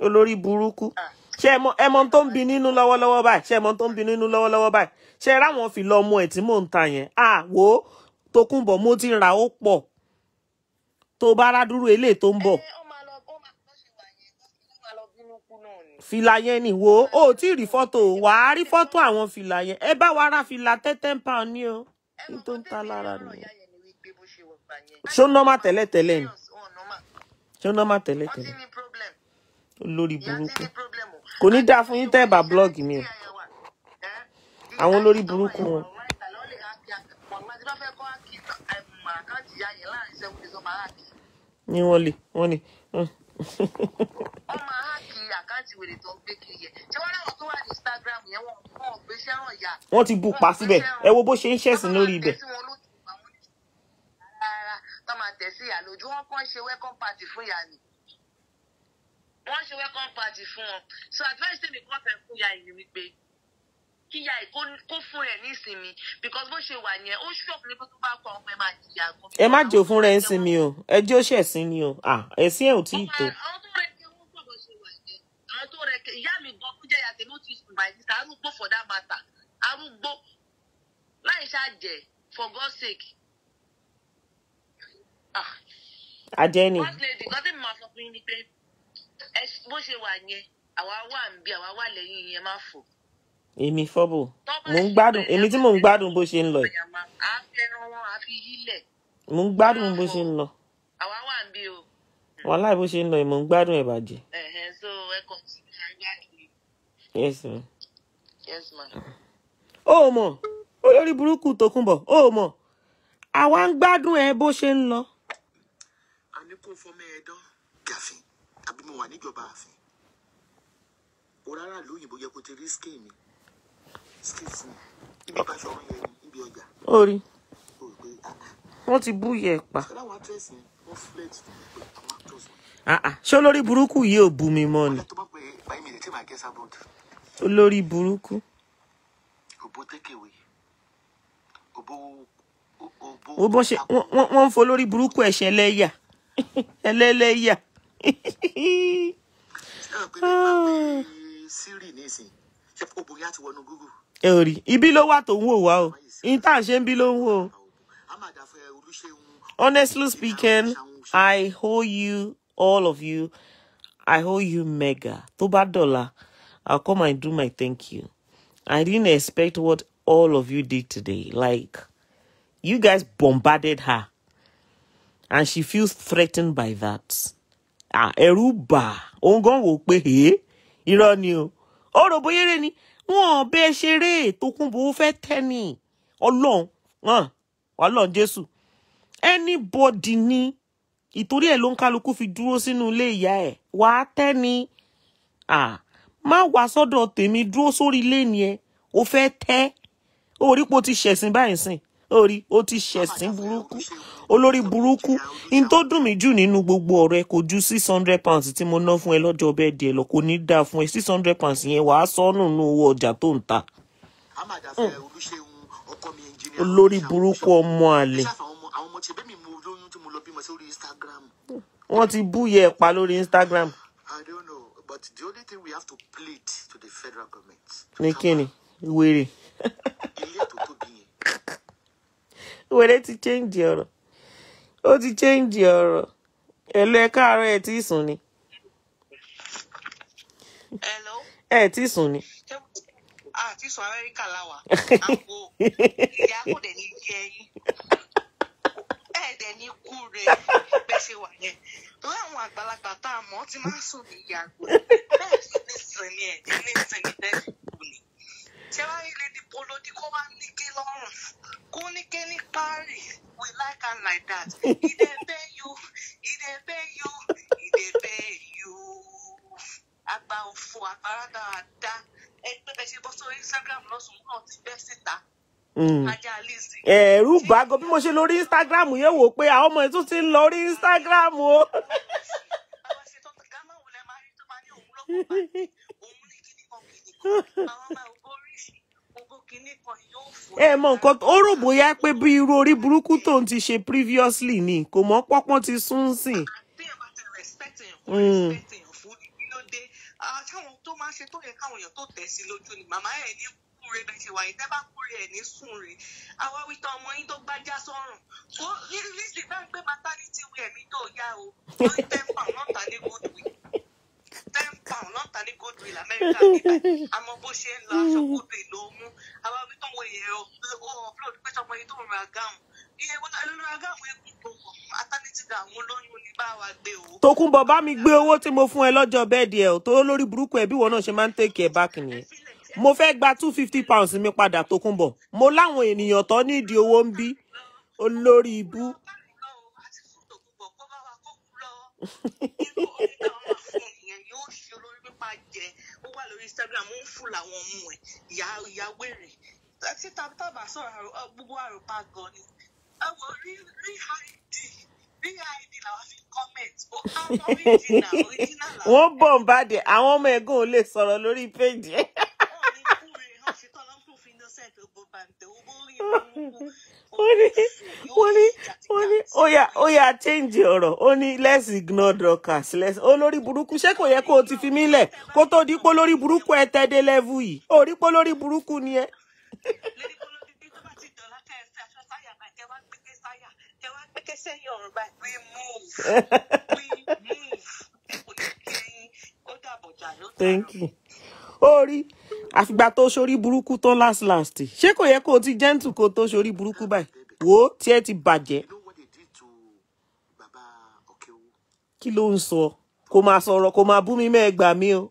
Olórí burúkú. Ah. ṣé ẹ mọ tó ń bi nínú lọ́wọ́lọ́wọ́ báyìí? Ṣé ẹ mọ tó ń bi nínú lọ́wọ́lọ́wọ́ báyìí? Ṣé ráwọn fi lọ ọmọ ẹ̀ tí mò ń ta yẹn? À wò ó Tókunbọ̀ mo ti rà ó pọ̀. Tó bá rádúró eléyìí tó ń bọ̀. Ẹ ọ máa lọ ó máa lọ ṣe wà yẹn ó máa lọ bínú kú náà ni. Fìlà yẹn ni wò ó ò tí ì rí fọ́tò wà á rí fọ́tò àwọn fìlà yẹn. Ẹ bá wa ra fìlà tẹ́tẹ́ pound ní o. Ní tó ń ta lára nìyẹn. ṣó nọ́mà tẹ́lẹ̀tẹ́lẹ̀ ni? ṣó nọ́mà tẹ́lẹ̀tẹ́lẹ̀? Olórí burúkú. kò ní dáa fún yín tẹ́ ẹ̀ bá blọ́ọ̀gì mi o. àwọn olórí burúkú wọn. ní wọ́n lè wọ́n lè wọ́n máa háàkì àkáǹtì wèrè tó ń gbé kiri yẹn. Ṣé wọ́n láwọn tó wà ní Instagram yẹn? Wọ́n wọ́n gbé sẹ́wọ̀n yá. wọ́n ti bù pa síbẹ̀. ẹ wo bó ṣe ń ṣẹ̀sìn lórí ibẹ̀. tó máa tẹ̀ sí ìyá lójú. Wọn kàn ṣe welcome party fún ìyá ni. Wọ́n ṣe welcome party fún wọn. So advice tèmi kàn fẹ́ fún ìyá yìí wípé kí ìyá yìí kó- fún rẹ̀ ní ìsinmi because bó ṣe wà yẹn ó ṣọ́ọ̀bù ní tó bá kọ ọmọ ẹ máa jìyà gan. ẹ má jò fún rẹ̀ ń sinmi o. Ẹ jẹ́ ó ṣẹ̀sìn ni o. Ẹ̀sìn ẹ̀ ò tí ì tó àwọn tó rẹ ìyá mi gan fúnjẹ yàtọ̀ ló ti sùn báyìí sísá arúgbó for that matter. Arúgbó. Láì ṣàjẹ for God's sake. Ah, ajẹ́ ni. First lady kan tí mo máa sọ fún yín ni pé bó ṣe wà yẹn àwa wà ń bí àwa wà lẹ́yìn yẹn má fò. Èmi fọ́bù. Mò ń gbádùn èmi tí mò ń gbádùn bó ṣe ń lọ. yìí mò ń gbádùn bó ṣe ń lọ. Àwa wà ń bí o. wàhálà bó ṣe ń lọ yìí mò ń gbádùn ẹ̀ bàjẹ́. Yes ma. Yes, ma. ó mọ̀ olórí burúkú Tókunbọ̀ ó mọ̀. Àwa ń gbádùn ẹ bó ṣe ń lọ. A ní kó fọmọ ẹ dán gàfin àbí mo wà níjọba àfin o rárá lóyìnbó yẹ kó ti rí skin mi skin fún mi ibi bá ṣọrun yẹn ni níbi ọjà ó rí o rò pé ah wọ́n ti bú yẹ pa. Ah, ah. ṣé olórí burúkú yìí ò bú mi mọ́ ni? Olórí burúkú. Ó bọ́n ṣe wọ́n ń fo olórí burúkú ẹ̀ṣẹ̀ ẹlẹ́yà. Ẹlẹ́lẹ́yà. Siri nísìn ṣe obìnrin á ti wọnú google ibi ló wà tó wò wá o ìta ṣe ń bí ló wò Honestly speaking, I owe you, all of you, I owe you mega. Tó bá dọ̀la, I'll come and do my thank you. I didn't expect what all of you did today. Like, you guys bombarded her. And she feels threatened by that. Ah, ẹ̀rù bà. Òun gan wò pé, "Ẹ́, irọ́ ni o." Ó rò ni. Wọ́n bẹ́ẹ̀ ṣeré Tókunbọ̀ fẹ́ tẹ́ ni. Ọlọ́run, hàn, Ọlọ́run Jésù. Anybody ní ìtorí ẹ̀ ló ń kálukú fi dúró sínú ilé ìyá ẹ̀. Wàá tẹ́ ni Ah, má wá sọ́dọ̀ tèmi dúró sórí ilé ni ẹ. O fẹ́ tẹ́. Orí pé o ti ṣẹ̀sìn báyìí sìn orí o ti ṣẹ̀sìn burúkú. Olórí burúkú. In tó dùn mí jù nínú gbogbo ọ̀rọ̀ ẹ kò ju six hundred pounds tí mo ná fún ẹ lọ́jọ́ bẹ́ẹ̀ díẹ̀ lọ. Kò ní dáa fún ẹ. six hundred pounds yẹn wàá sọ́nù nínú owó ọjà tó ń ta. Olórí burúkú ọmọ àlè. Wọ́n ti bú yẹ ẹ̀ pa lórí Instagram. I don't know but the only thing we have to plead to the federal government ní kíni? wèrè. ilé ètò tóbi yẹn wèrè ti change ọ̀rọ̀. Ó ti change ọ̀rọ̀. Ẹ̀lú ẹ káàárọ̀ ẹ̀ tí ì sùn ni. Hello. ẹ̀ tí ì sùn ni. Àti sọ amẹ́ríkà láwà àpò ìyá kò dẹ̀ ní jẹ yín. Ẹ̀ dẹ̀ ní kú re bẹ́ẹ̀ ṣe wà yẹn. Torí àwọn àgbàlagbà tá a mọ̀ ti máa ń sùn ní ìyàgò bẹ́ẹ̀ sì ní sinmi ẹ̀ ní ní sinmi bẹ́ẹ̀ kú ni. Ṣé wàá rí lady polo ní kó wá ní ké lọ́rùn? Kó ní ké ní parí we like am like that. E dey pay you. E dey pay you. E dey pay you. Àgbà òfò àgbàrá dáadáa ẹgbẹ́ bẹ́ẹ̀ ṣe bọ́ sórí instagram lọ́sùn náà ti bẹ́ síta. Mm. lizzy. ẹ̀rù bàgọ́ bí mo ṣe lórí Instagram yẹn wò pé àwọn ọmọ yẹn tún ti ń lọ orí Instagram o. Àwọn ń gbóríṣi kíní kan yóò fò. ẹ mọ nǹkan ó rò bóyá pé bí irú orí burúkú tó ń ti ṣe previously ni kò mọ pọ́pọ́n ti sún sìn. Bí ẹ bá ti respect èèyàn kó Mm. respect èèyàn fún ní kí ló dé? Ah, tó máa ṣe tó yẹ káwọn èèyàn tó tẹ̀ sí lójú ni màmá ẹ̀ ní kúre bẹ́ẹ̀ ṣe wà yìí tẹ́ bá kúre ẹ̀ ní sùn rè. Àwa wí tán ọmọ yín tó gbájá sọ́rùn. Kó lísì bá ń gbé maternity wear mi tó yá o. Lórí ten pound náà ta ní goodwill pound náà ta ní goodwill amẹ́ríkà nígbà àmọ́ bó ṣe ń lọ aṣọ goodwill ló mú àwa wí tán wo yẹ ọ ó upload pé tọmọ yìí tó ń ra gáwọn iye wọn ló ra gáwọn egun gbogbo maternity gown olóyún ní bá wa gbé o. Tókunbọ̀ bá mi gbé owó tí mo fún ẹ lọ́jọ́ bẹ́ẹ̀dì ẹ̀ tó lórí burúkú ẹ̀ bí náà ṣe máa ń ẹ̀ back nìyẹn mo fẹ́ gba two fifty pounds mi padà Tókunbọ̀ mo láwọn ènìyàn tó nídìí owó ń bí. Olórí ibú títa tábà sọ̀rọ̀ gbogbo àròpá gan ni. Ẹ rí rí id rí id làwọn fi comment. Ó àwọn original original làwọn wọ́n bọ̀ ń bàdé àwọn ọmọ ẹ̀gún ò lè sọ̀rọ̀ lórí péjì ẹ̀. wọn ní hàn bàǹtẹ̀ owó wọ́n ní wọ́n ní wọ́n ní ó yá ó yá change ọ̀rọ̀. Ó ní let's ignore Dorcas. Let's olórí burúkú ṣé kò yẹ kó o ti fi mí lẹ̀ kó tó di pé olórí burúkú ẹ tẹ́ dé level yìí? Ó rí pé olórí burúkú ni ẹ. lórí kólódé tó bá ti dọ̀la ká ẹ fẹ́ aṣọ sáyà báyìí kẹ wá gbẹ́kẹ́ sáyà kẹ wá gbẹ́kẹ́ sẹ́yìn ọ̀run báyìí we move we move. Kò ní kẹ́yìn ó dàbọ̀ jà ló thank you ó rí. Àfìgbà tó ṣorí burúkú tán last last. Ṣé kò yẹ kó o ti gentle kó o tó ṣorí burúkú báyìí? Wò tí ẹ ti bàjẹ́. Kí ló ń sọ? Kó máa sọ̀rọ̀ kó máa bú mi mẹ́ẹ̀gbà mi o.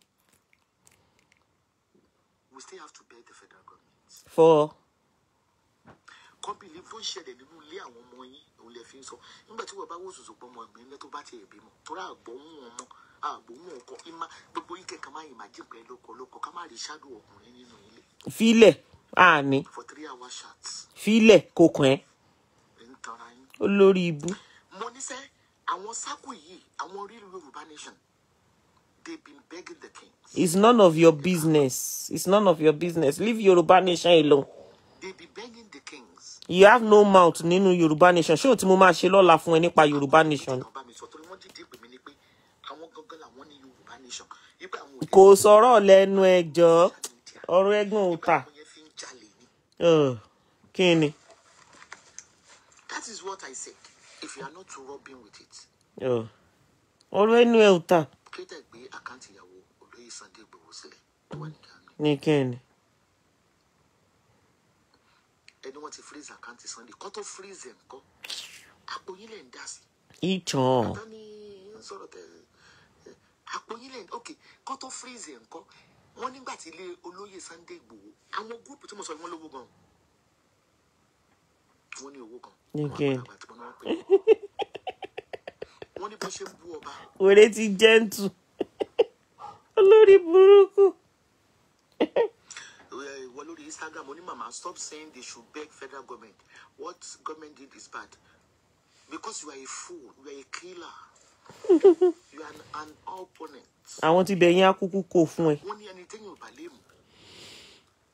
Tó ń ń nígbà tí wọ́n bá wò sùsù pọ̀ ọmọ nílẹ̀ tó bá tiẹ̀ bímọ torí àgbọ̀hún wọn mọ́ àgbọ̀hún ọkọ ìmá gbogbo yín kẹ̀kẹ́ máa ìmá jìnpẹ́ lóko lóko ká má rí ṣáàdù ọkùnrin nínú ilé. Fílẹ̀ àní fílẹ̀ kò kàn ẹ́ olórí ibú. Mo níṣẹ́ àwọn sákò yìí àwọn real yorùbá nation they been begging the kings. It's none of your business. It's none of your business. Leave yorùbá nation alone. They be begging the kings. you have no mouth nínú yorùbá nation. Ṣé o tí mo máa ṣe lọ́la fún ẹ nípa yorùbá nation? Mi sọ torí wọ́n dìde pè mí ní pé àwọn gangan làwọn ní yorùbá nation ipe àwọn òde kò sọ̀rọ̀ lẹ́nu media ọ̀rọ̀ ẹ̀gbọ́n ò. Ugh, kí ni? That is what i said. If you are not rubbing with it. Ọ̀rọ̀ ẹnu ẹ̀ ò tà kéde gbé àkáǹtì ìyàwó olóyè sunday gbowó sílẹ̀. Tó wà ní kí ni? Ẹni wọ́n ti freeze àkáǹtì sunday. Kọ́ tó freeze ẹ̀ ńkọ́? Àpò yín lẹ̀ ń dá sí. Ìtàn. Ń sọ̀rọ̀ ẹ̀, àpò yín lẹ̀ ń ok kọ́ tó freeze ẹ̀ ńkọ́ wọ́n nígbà tí ilé olóyè sunday gbowó àwọn gúrùpù tí mo sọ wọ́n lówó gan. Wọ́n ní owó gan. Ní wọ́n wọ́n ní bó ṣe ń bú ọba. Wèrè ti jẹ́ǹtù. Olórí burúkú. Eh, wọ lórí instagram oní mama stop saying they should beg federal government. What government did is bad. Because you are a fool you are a killer you are an, opponent. Àwọn tí bẹ̀yìn akúkú kò fún ẹ. Wọ́n ní ẹni tẹ́yìn ò bá lè mú.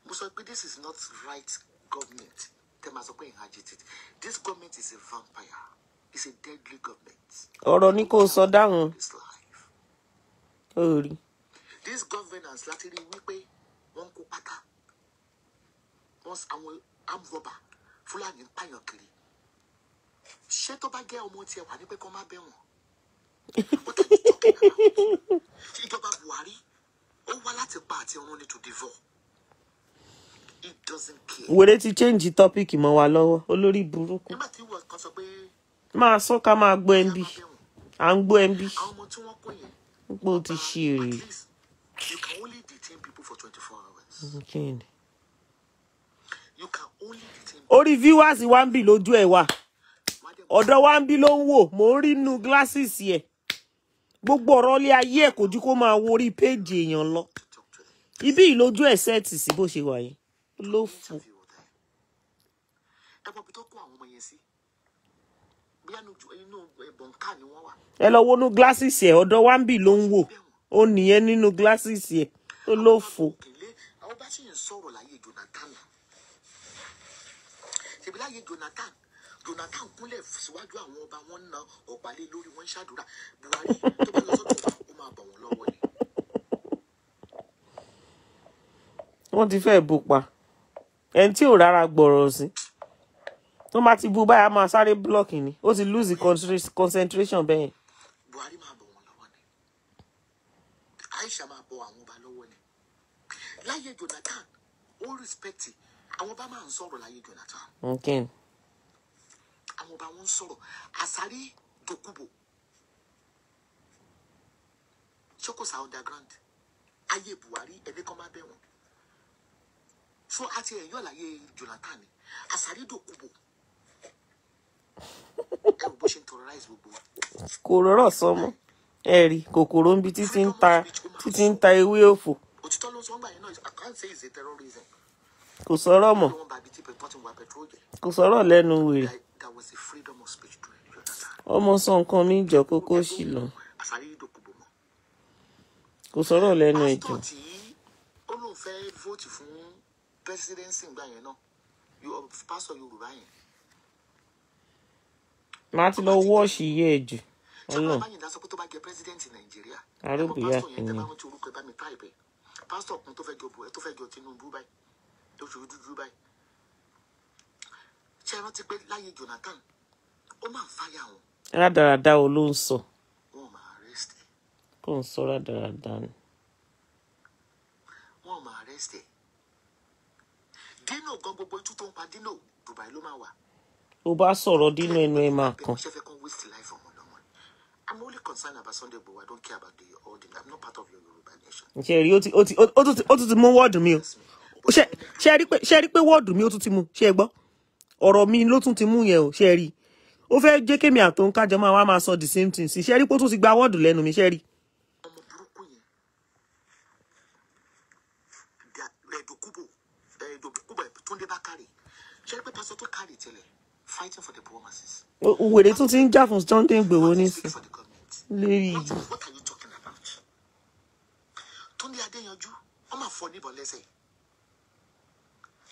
Mo sọ pé this is not right government. Tẹ́ máa sọ pé ìhàn agitate this government is a vampire. It's a deadly government. Ọ̀rọ̀ ní kò sọ dáhùn. This governance láti rí wípé wọ́n kó pátá. Wọ́n àwọn amrọ̀bà fúlàní ń pààyàn kiri. Ṣé tó bá jẹ́ ọmọ tiẹ̀ wà ní pé kó má bẹ̀ wọ́n what are you talking about ìjọba buhari ó wá láti pa àti ni to devour he doesn't care. Wèrè ti change topic mọ́ wa lọ́wọ́ olórí burúkú. Nígbà tí wọ́n kan sọ pé máa sọ ká máa gbọ́ ẹ ń kí bí á má bẹ̀ wọ́n à ń gbọ́ ẹ ń bí àwọn ọmọ tí wọ́n kó yẹn pé o ti ṣe at èrè least you can only detain people for twenty four hours ni. you can only detain orí viewers wa ń bì lójú ẹ wà ọ̀dọ̀ wa ń bí ló ń wò. Mò ń rí inú glasses ẹ̀ gbogbo ọ̀rọ̀ ilé ayé ẹ̀ kò ju kó máa wo orí péèjì èèyàn lọ. Ibí ìlójú ẹ̀ sẹ́ẹ̀tì sí bó ṣe wà yẹn. Ló fò ẹ ibi lọ wọnú glasses ẹ̀ ọ̀dọ̀ wa ń bì ló ń wò. Ó nìyẹn nínú glasses ẹ̀. Ó ló fò ṣèbí láyé jonathan jonathan kúnlẹ̀ síwájú àwọn ọba wọn na ọ̀pálẹ̀ lórí wọn ń ṣàdúrà. Buhari tó bá lọ sọ́dọ̀ ọba ó máa bọ̀ wọ́n lọ́wọ́ ni. Wọ́n ti fẹ́ẹ̀ bó pa. Ẹni tí ò rárá gbọ̀rọ̀ sí. Tó má ti bu báyà máa sáré blọọkì ni. Ó ti lose concentra- concentration bẹ́ẹ̀ buhari máa bọ̀ wọ́n lọ́wọ́ ni. Aisha máa bọ̀ àwọn ọba lọ́wọ́ ni. Láyé jonathan ó rìspẹ́tì àwọn ọba máa ń sọ̀rọ̀ láyé jonathan. Okay. Àwọn ọba wọn ń sọ̀rọ̀. Àsáré dòkúbò ṣókòsà underground. Ayé buhari ẹni kan máa bẹ̀ wọ́n. Fún àti ẹ̀yọ́ láyé jonathan ni. Àsáré dòkúbò bó ṣe ń terrorize gbogbo wa. kò rọrọ sọmọ. Ẹ rí kòkòrò ń bi títí ń ta títí ń ta ewé òfò. Òtítọ́ ló ń sọ ńgbà yẹn náà i can't say it's a terrorism. Kò sọ̀rọ̀ mọ́. Kò sọ̀rọ̀ lẹ́nu wèrè There- was a freedom of speech to jonathan ọmọ sọ nǹkan mi jọ kókó sí lọ. Kò sọ̀rọ̀ lẹ́nu ẹjọ́ pásítọ̀ tí ó lóun fẹ́ vóòtì fún pẹ́sidẹ́nsì ńgbà yẹn náà. Pásítọ̀ yorùbá yẹn. Máa ti lọ wọ́ọ̀ṣì yé ẹ jù. Tí ọlọ́run. wọ́n bá yẹn dá sọ pé tó bá jẹ pẹ́sidẹ́ǹtì nàìjíríà Arúgbó ẹ̀mọ́ yá pásítọ̀ yẹn tẹ́ bá kìíní. rántí orúkọ ẹ bá mi táìpẹ́ pásítọ̀ kan tó fẹ́ jọ bù- tó fẹ́ jọ tinubu báyìí tó ṣe dúdú báyìí ẹ rántí pé láyé jonathan ó máa ń fáyà wọn? Rádaràda wo ló ń sọ? Wọn máa arrest ẹ. Kó ń sọ rádaràda ni. Wọn máa arrest ẹ. Dino gan gbogbo itú tó ń pa dino dubai ló máa wà. Tó bá sọ̀rọ̀ dínú ẹnu ẹ máa kàn. Ṣé fẹ́ kàn waste life ọmọ lọ́mọ ni? I'm only concerned about Sunday Igboho. I don't care about the all the. I'm not part of your Yoruba nation. ṣe rí ó ó ó tún ti ó mú wọ́ọ̀dù mi o. Ṣe ṣe ṣe rí pé wọ́ọ̀dù mi ó tún ti mú? Ṣe é gbọ́ ọ̀rọ̀ mi ló tún ti mú yẹn o ṣe rí? Ó fẹ́ jẹ́ kémi àtòun kájọ máa wá máa sọ the same thing sí. Ṣe rí pé ó tún ti gba wọ́ọ̀dù lẹ́nu mi ṣe rí? Ọmọ burúkú yẹn. Ẹ̀dùnkúbò ẹ̀dùnkúbò túndé bá kárì ṣe é pé pásítọ̀ tó kárì tẹ́lẹ̀? Fighting for the poor masses. Wèrè tún ti ń jà fún Sunday Igboho nísìn lérí What, are you talking about? Túndé Adéyanjú, wọ́n máa fọ níbọn lẹ́sẹ̀.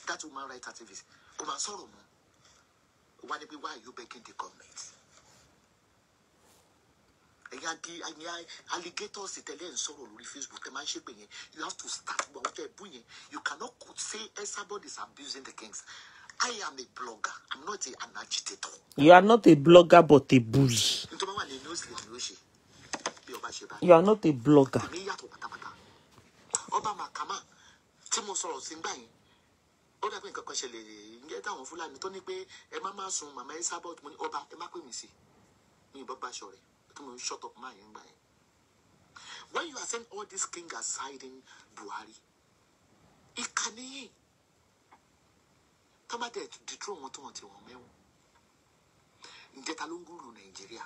That woman right activist, kò máa sọ̀rọ̀ mọ́. Wá ní pé why are you begging the government? Ẹ̀yin agi ẹ̀yin alligators tẹ̀lé ń sọ̀rọ̀ lórí Facebook tẹ̀ máa ń ṣépè yẹn. You have to start gbọ́ àwọn tẹ̀ bú yẹn. You cannot say Esabod is abusing the kings. I am a blogger. I'm not a, an agitator. you are not a blogger but a bully Nítorí wà ní news lè ní ó ṣe. Bí ọba ṣe báyìí. you are not a blogger tèmi yàtọ̀ pátápátá ọba màkàmá tí mo sọ̀rọ̀ sí gbà yẹn ó dàbí nǹkan kan ṣẹlẹ̀ ǹjẹ́ táwọn fúlàní tó ní pé ẹ má má sun màmá Esabod mo ní ọba ẹ má pè mí sí. Ní ìbọn bá aṣọ rẹ tí mo ń shut up máa yẹn gbà yẹn. When you are saying all these king are siding Buhari ìkànnì yìí tó bá dẹ̀ dìtró wọn tó wọn ti wọn mẹ́wọ̀n. Ǹjẹ́ ta ló ń gúrù Nàìjíríà?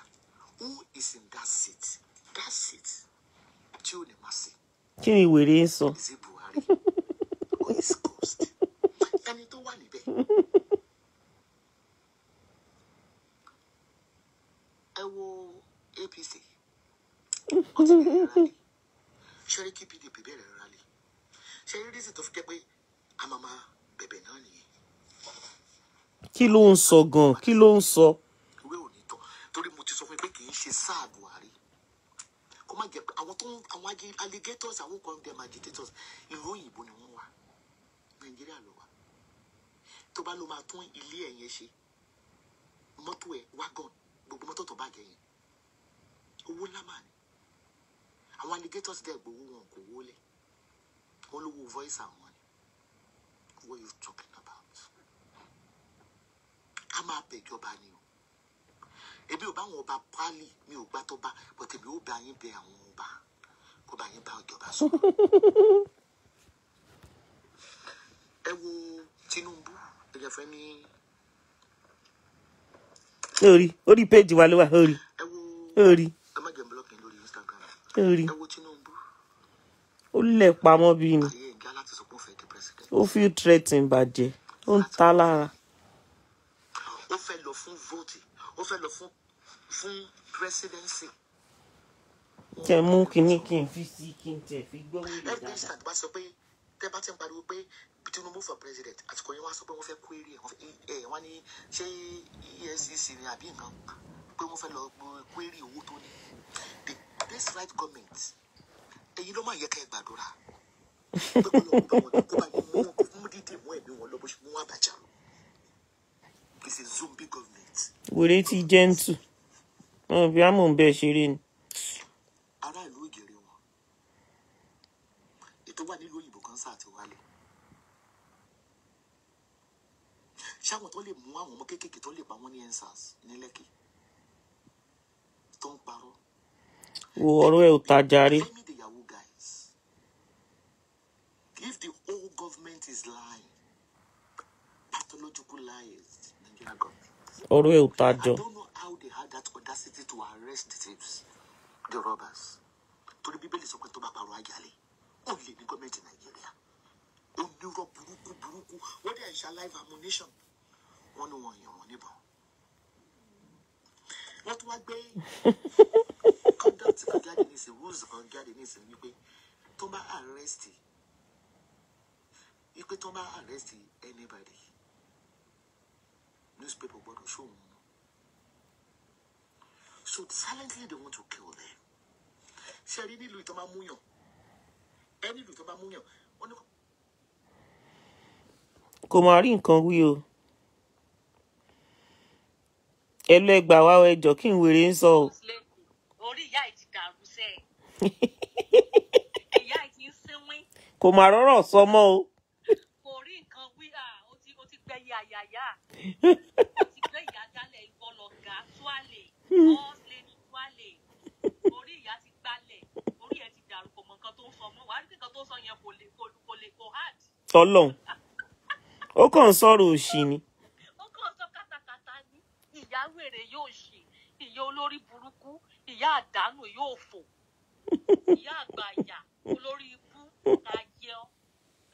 Who is in that seat? That seat tí ò ní má sí. Kí ni wèrè ń sọ? Is it Buhari? Or his ghost ẹni tó wà níbẹ̀. Ẹ wo APC wọ́n ti bẹ̀rẹ̀ rally. Ṣẹ́rí kí PDP bẹ̀rẹ̀ rally? Ṣẹ́rí rísì tó fi jẹ́ pé máa bẹ̀bẹ̀ náà nìyẹn? Kí ló ń sọ gan? Kí ló ń sọ? Ìwé ò ní tọ́. Torí mo ti sọ fún yín pé kì í ṣe sáà Buhari. Kó má jẹ́ pé àwọn tó ń àwọn alligators àwọn kan dem agitators ìlú òyìnbó ni wọ́n wà. Nàìjíríà ló wà tó bá ló máa tún ilé ẹ̀ yẹn ṣe mọ́tò ẹ̀ wagon gbogbo mọ́tò tó bàjẹ́ yẹn. Owó ńlá mà ní. Àwọn alligators dẹ̀ gbowó wọn kò wọlé wọn lówó voice àwọn ni. What you talking about? A máa bẹ̀jọba ni o. Ebi ò bá àwọn ọba pálí mi ò gbá tó bá but èmi ò bá yín bẹ àwọn ọba. Kó bá yín bá ìjọba sọ̀rọ̀. ẹ wo Tinubu ẹjẹ fẹ ní lórí orí péjì wa ló wà lórí ẹ wo lórí ẹ má jẹ blọọkì lórí Instagram. Lórí ẹ wo Tinubu. Ó lẹ̀ pamọ́ bí ni. Ayé ẹgá láti sọ pé ó fẹ́ di president. Ó fi threaten bàjẹ́. Ó ń ta lára. Ó fẹ́ lọ fún vote. Ó fẹ́ lọ fún fún presidency. Kẹ mú kinní kí n fi sí kí n tẹ̀ fi gbọ́ wíìlì dáadáa. instant bá sọ pé tẹ bá ti ń pariwo pé Tinubu for president àsìkò yẹn wá sọ pé wọ́n fẹ́ wọ́n fẹ́ ẹ wọ́n ní ṣé EFCC ni àbí nǹkan pé wọ́n fẹ́ lọ gbọ́ query owó tó ní. This right government èyí ló máa yẹ ká ẹ gbàdúrà. Pé kó lọ kó bá wọn kó bá yín mú wọn kó mú dídì mú ẹ̀mí wọn lọ bó ṣe mú wọn àbàjá it's a zombie government. Wèrè ti jẹ́ǹtù. Wọn bí ń bẹ́ẹ̀ ṣeré ni. Ará ìlú ògèrè wọn. Ètò wà nílùú òyìnbó kan sáà ti wálé ṣáwọn tó lè mú àwọn ọmọ kéékèèké tó lè pa wọn ní ensars ní Lẹ́kì tó ń parọ́. Wo ọ̀rọ̀ ẹ̀ ò yahoo guys. If the whole government is lying pathological lies Nigeria government. Ọ̀rọ̀ ẹ̀ ò I tajọ don't know how they had that audacity to arrest the thieves, the robbers. Torí Bíbélì sọ pé tó bá parọ́ àjálẹ̀, ó lè ní gọ́ọ̀mẹ̀ntì Nàìjíríà. Onírọ̀ burúkú burúkú, wọ́n dẹ̀ ń ṣe live ammunition. Wọ́n ní wọn yàn wọ́n níbọn. Wọ́n tún wá gbé conduct kan jáde nísìn, rules kan jáde nísìn wípé tó bá arrest wípé tó bá arrest anybody newspaper gbọ́dọ̀ show wọn. So silently they want to kill them. Ṣé rí nílùú ìtọ́ máa mú yàn? Ẹ nílùú ìtọ́ máa mú yàn. Wọ́n ní kò máa rí nǹkan wí o ẹ lọ ẹgbà wá ẹjọ kí n wèrè ń sọ o. Orí ìyá ẹ̀ ti dàrú sẹ́. Ìyá ẹ̀ ti ń sínwín. Kò máa rọ́rọ̀ sọ mọ́ o. Kò rí nǹkan wí. À ó ti ó ti gbẹ̀yẹ àyàyà ó ti gbé ìyá dálẹ̀ ìbọlọ̀gà tuálè ọ́ọ́sìlẹ̀ tuálè orí ìyá ti gbálẹ̀ orí ẹ̀ ti dàrú kò mọ nǹkan tó ń sọ mọ́. Wàá rí nǹkan tó ń sọ yẹn kò lè kò lè kò hard. Ọlọ́run. Ó kàn ń sọ̀rọ̀ òṣì ni ó kàn ìyá wèrè yóò ṣe ìyá olórí burúkú ìyá àdánù yóò fò. Ìyá àgbàyà olórí ibú ká jẹ ọ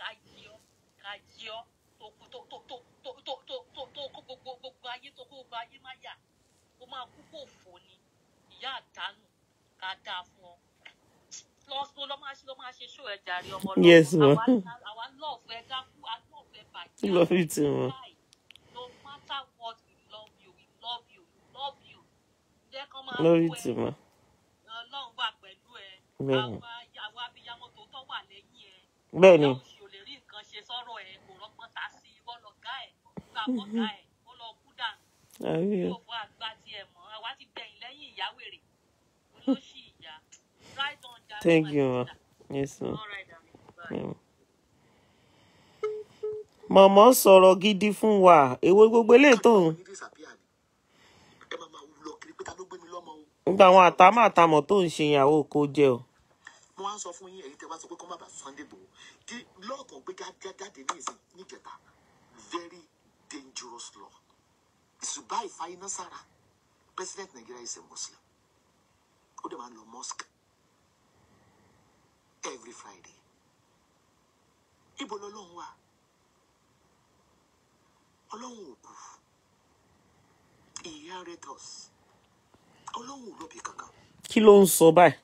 ká jẹ ọ ká jẹ ọ. Tó kú tó tó tó tó tó tó tó tó kó gbogbo gbogbo ayé tó kó gbogbo ayé má yà. Ó máa kú kó fò ni. Ìyá àdánù ká dáa fún ọ. Lọ sọ lọ máa ṣe lọ máa ṣe ṣó ẹ jàre ọmọ ma'am. àwa àwa lọ́ọ̀fẹ́ dákú àlọ́ọ̀fẹ́ bàjẹ́. Love you too, ma'am. Bye. No matter what, we love you, we love you, we love you. Jẹ́ kán máa Ọlọ́run wà pẹ̀lú ẹ. Bẹ́ẹ̀ni. Wà lẹ́yìn ẹ. bẹ́ẹ̀ni Ìyá òṣì ò lè rí nǹkan ṣe sọ́rọ̀ ẹ. Kò rọ́gbọ́n ta sí i. Wọ́n lọ gá ẹ̀. Gbà bọ́gá ẹ̀. Ó lọ kú dànù. àbí o Yóò fún àgbà tiẹ̀ mọ́. Àwa ti gbẹ̀yìn lẹ́yìn ìyá wèrè. Olóṣì ìyá. Right on, Jare, thank you ma yes ma. All right, darling. Bye. Mọ̀mọ́ sọ̀rọ̀ gidi fún wa èwo gbogbo eléyìí tó ń ní disappear ni ẹ máa máa wú lọ kiri pé ta ló gbé gba àwọn àtàmàtàmọ̀ tó ń ṣe ìyàwó kó jẹ́ o. Mo wá ń sọ fún yín ẹ̀yin tẹ́ sọ pé kọ́ má bàa Sunday Igboho tí lọ́ọ̀kan gbé já- já- jáde ní ìsìn níjẹta very dangerous law. Ìṣùbá ìfàyínà sára president Nigeria is a Muslim. Ó dẹ̀ máa ń lọ mosque every Friday. Ibo lọ́lọ́run wà? Ọlọ́run ò kú. He inherit ọlọ́run ò lọ́bì kankan. Kí ló ń sọ báyìí?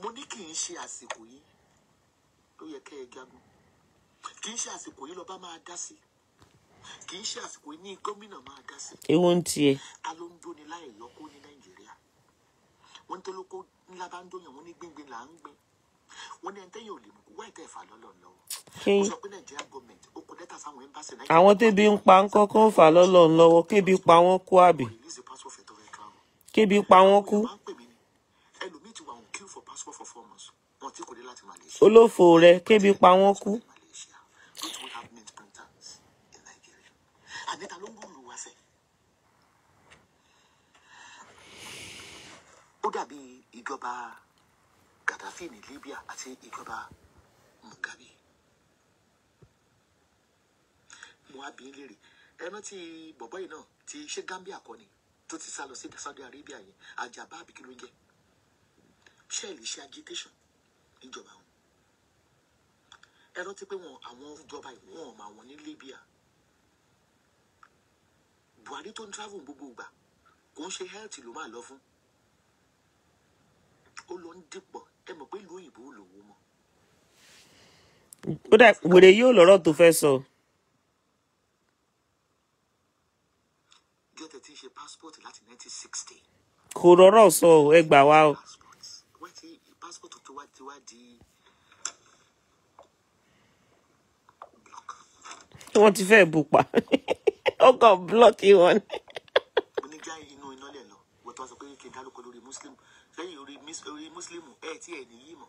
Mo ní kì í ṣe àsìkò yìí ló yẹ kẹ́ ẹ jágun kì í ṣe àsìkò yìí lọ́ba máa dá sí. Kì í ṣe àsìkò yìí ní gómìnà máa dá sí. Èwo ń tiẹ̀? Ta ló ń dóni láì lọ́kọ́ ní nàìjíríà? Wọ́n tó lóko ńlá bá ń dóyàn wọ́n ní gbíngbin là ń gbin wọ́n ní ẹni tẹ́yìn ò lè mú kó wáyé tẹ́ ẹ̀fà lọ́lọ́ lọ́wọ́ kí ó sọ pé nàìjíríà gọọmenti ó kọ lẹ́tà sáwọn ẹ́mbásì àwọn tébi ń pa ń kọ́kọ́ fà lọ́lọ́ lọ́wọ́ kébi pa wọ́n kú àbí kébi pa wọ́n kú. olófò rẹ kébi pa wọ́n kú. ó dàbí ìjọba Gaddafi ní Libya àti ìjọba Mugabe mo á bí ń léèrè ẹ bọ̀bọ́ yìí náà ti ṣe Gambia kọ́ tó ti sá lọ sí Saudi Arabia yẹn. Àjàbá àbí kí ló jẹ́? Ṣẹ́ẹ̀lì ṣe agitation níjọba wọn. Ẹ rántí pé wọn àwọn ìjọba yìí wọn ò mà wọn ní Libya. Buhari tó ń travel gbogbo ìgbà kò ń ṣe health ló máa lọ fún. Ó lọ ń dìpọ̀. Ẹ mọ̀ pé ìlú òyìnbó ò lówó mọ́. Ó dà wèrè yóò lọ́rọ̀ tó fẹ́ sọ. ìjọ tẹ̀ tí ń ṣe passport láti 1960 kò rọ́rọ̀ sọ o ẹ gbà wá o. Wọ́n ti passport tó wá ti wá di block wọ́n ti fẹ́ bù pa ó kàn búlọ́ọ̀kì wọn. Ni. mo ní já inú iná lẹ̀ lọ. Wọ́n tó wá sọ pé kí n dárúkọ lórí muslim. Lẹ́yìn orí mis- orí muslim ẹ̀ tí ẹ̀ níyì mọ̀.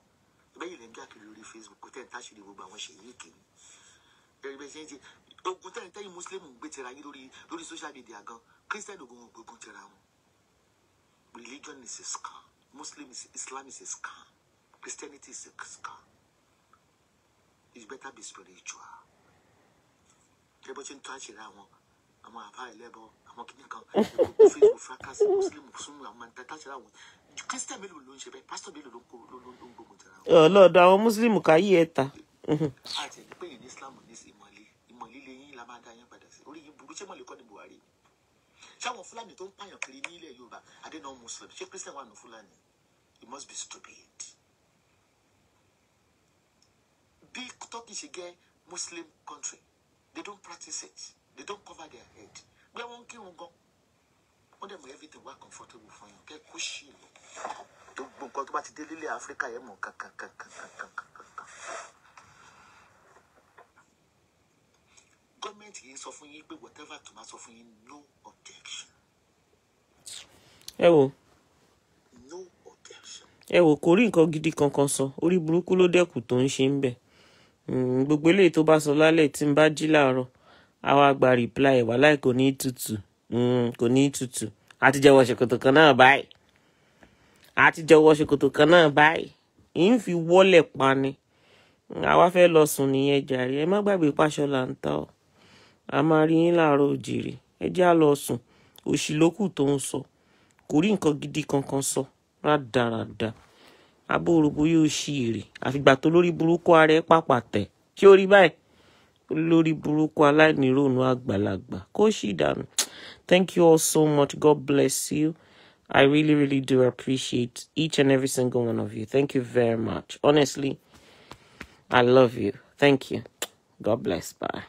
Bẹ́yìn lẹ́ ń káàkiri lórí facebook. Kò tẹ̀ ń táṣìírí gbogbo àwọn ṣèyí kìíní ogun tẹ̀yìn tẹ̀yìn muslim ń gbé tira yín lórí lórí social media gan. Christian ogun wọn gbógun tira wọn. Religion is a scam. Muslim is islam is a scam. Christianity is a scam. It better be spiritual. Ṣé bó ṣe ń tó àṣírí àwọn àwọn àbá ẹlẹ́bọ àwọn kìnìún kan facebook fracas muslim súnmù àwọn máa ń tẹ́tà ṣe àwọn. Christian mélòó ló ń ṣe bẹ́ẹ̀? Pastor mélòó ló ń gbógun tira wọn? Ọlọ́dọ̀ àwọn mùsùlùmí káyé ẹ̀ ta. Àti ẹni pé yìí ní islam ní sí ìmọ̀lẹ́ ìmọ̀lẹ́ yín la máa dá yín padà sí orí yín burú ṣé mọ̀lẹ́ kọ́ ni buhari ṣáwọn fúlàní tó ń pààyàn kiri ní ilẹ̀ yorùbá adé náà muslim? Ṣé christian wà ní fúlàní? You must be stupid. Bí turkey ṣe gẹ́ muslim country they don't practice it. They don't cover their head. Bí wọ́n ń kírun gan. Wọ́n dẹ̀ mọ̀ everything wá comfortable fún yàn kẹ́ kó ṣì lọ gbogbo nǹkan tó bá ti dé lílẹ̀ áfíríkà yẹn mọ̀ kankan kankan kankan kankan. Gọ́ọ̀mẹ̀ntì yìí sọ fún yín pé whatever tó máa sọ fún yín no objection. Ẹ wò no objection. ẹ wò kò rí nǹkan gidi kankan sọ. Orí burúkú ló dẹ́kun tó ń ṣe ń bẹ̀. Mm, gbogbo eléyìí tó bá sọ lálẹ́ tí ń bá jí láàárọ̀ wá gba reply wà láì kò ní tutù. Mm, kò ní tutù. Àti jẹ́wọ́ ṣòkòtò kan náà báyìí. Àti jẹ́wọ́ ṣòkòtò kan náà báyìí. Yìí ń fi wọ́lẹ̀ pa ni àwa fẹ́ lọ sùn nìyẹn jàre. Ẹ má gbàgbé pàṣọ là ń ta ọ a máa rí yín láàárọ̀ òjìrì. Ẹ jẹ́ á lọ sùn. Òṣì lókù tó ń sọ. Kò rí nǹkan gidi kankan sọ. Rádaràda abóorobo yóò ṣí èrè. Àfìgbà tó lórí burúkú ara ẹ pàpà tẹ. Kí ó rí báyìí? Lórí burúkú aláìníròònú àgbàlagbà. Kó sì dànù. Thank you all so much. God bless you. I really really do appreciate each and every single one of you. Thank you very much. Honestly i love you. Thank you. God bless. Bye.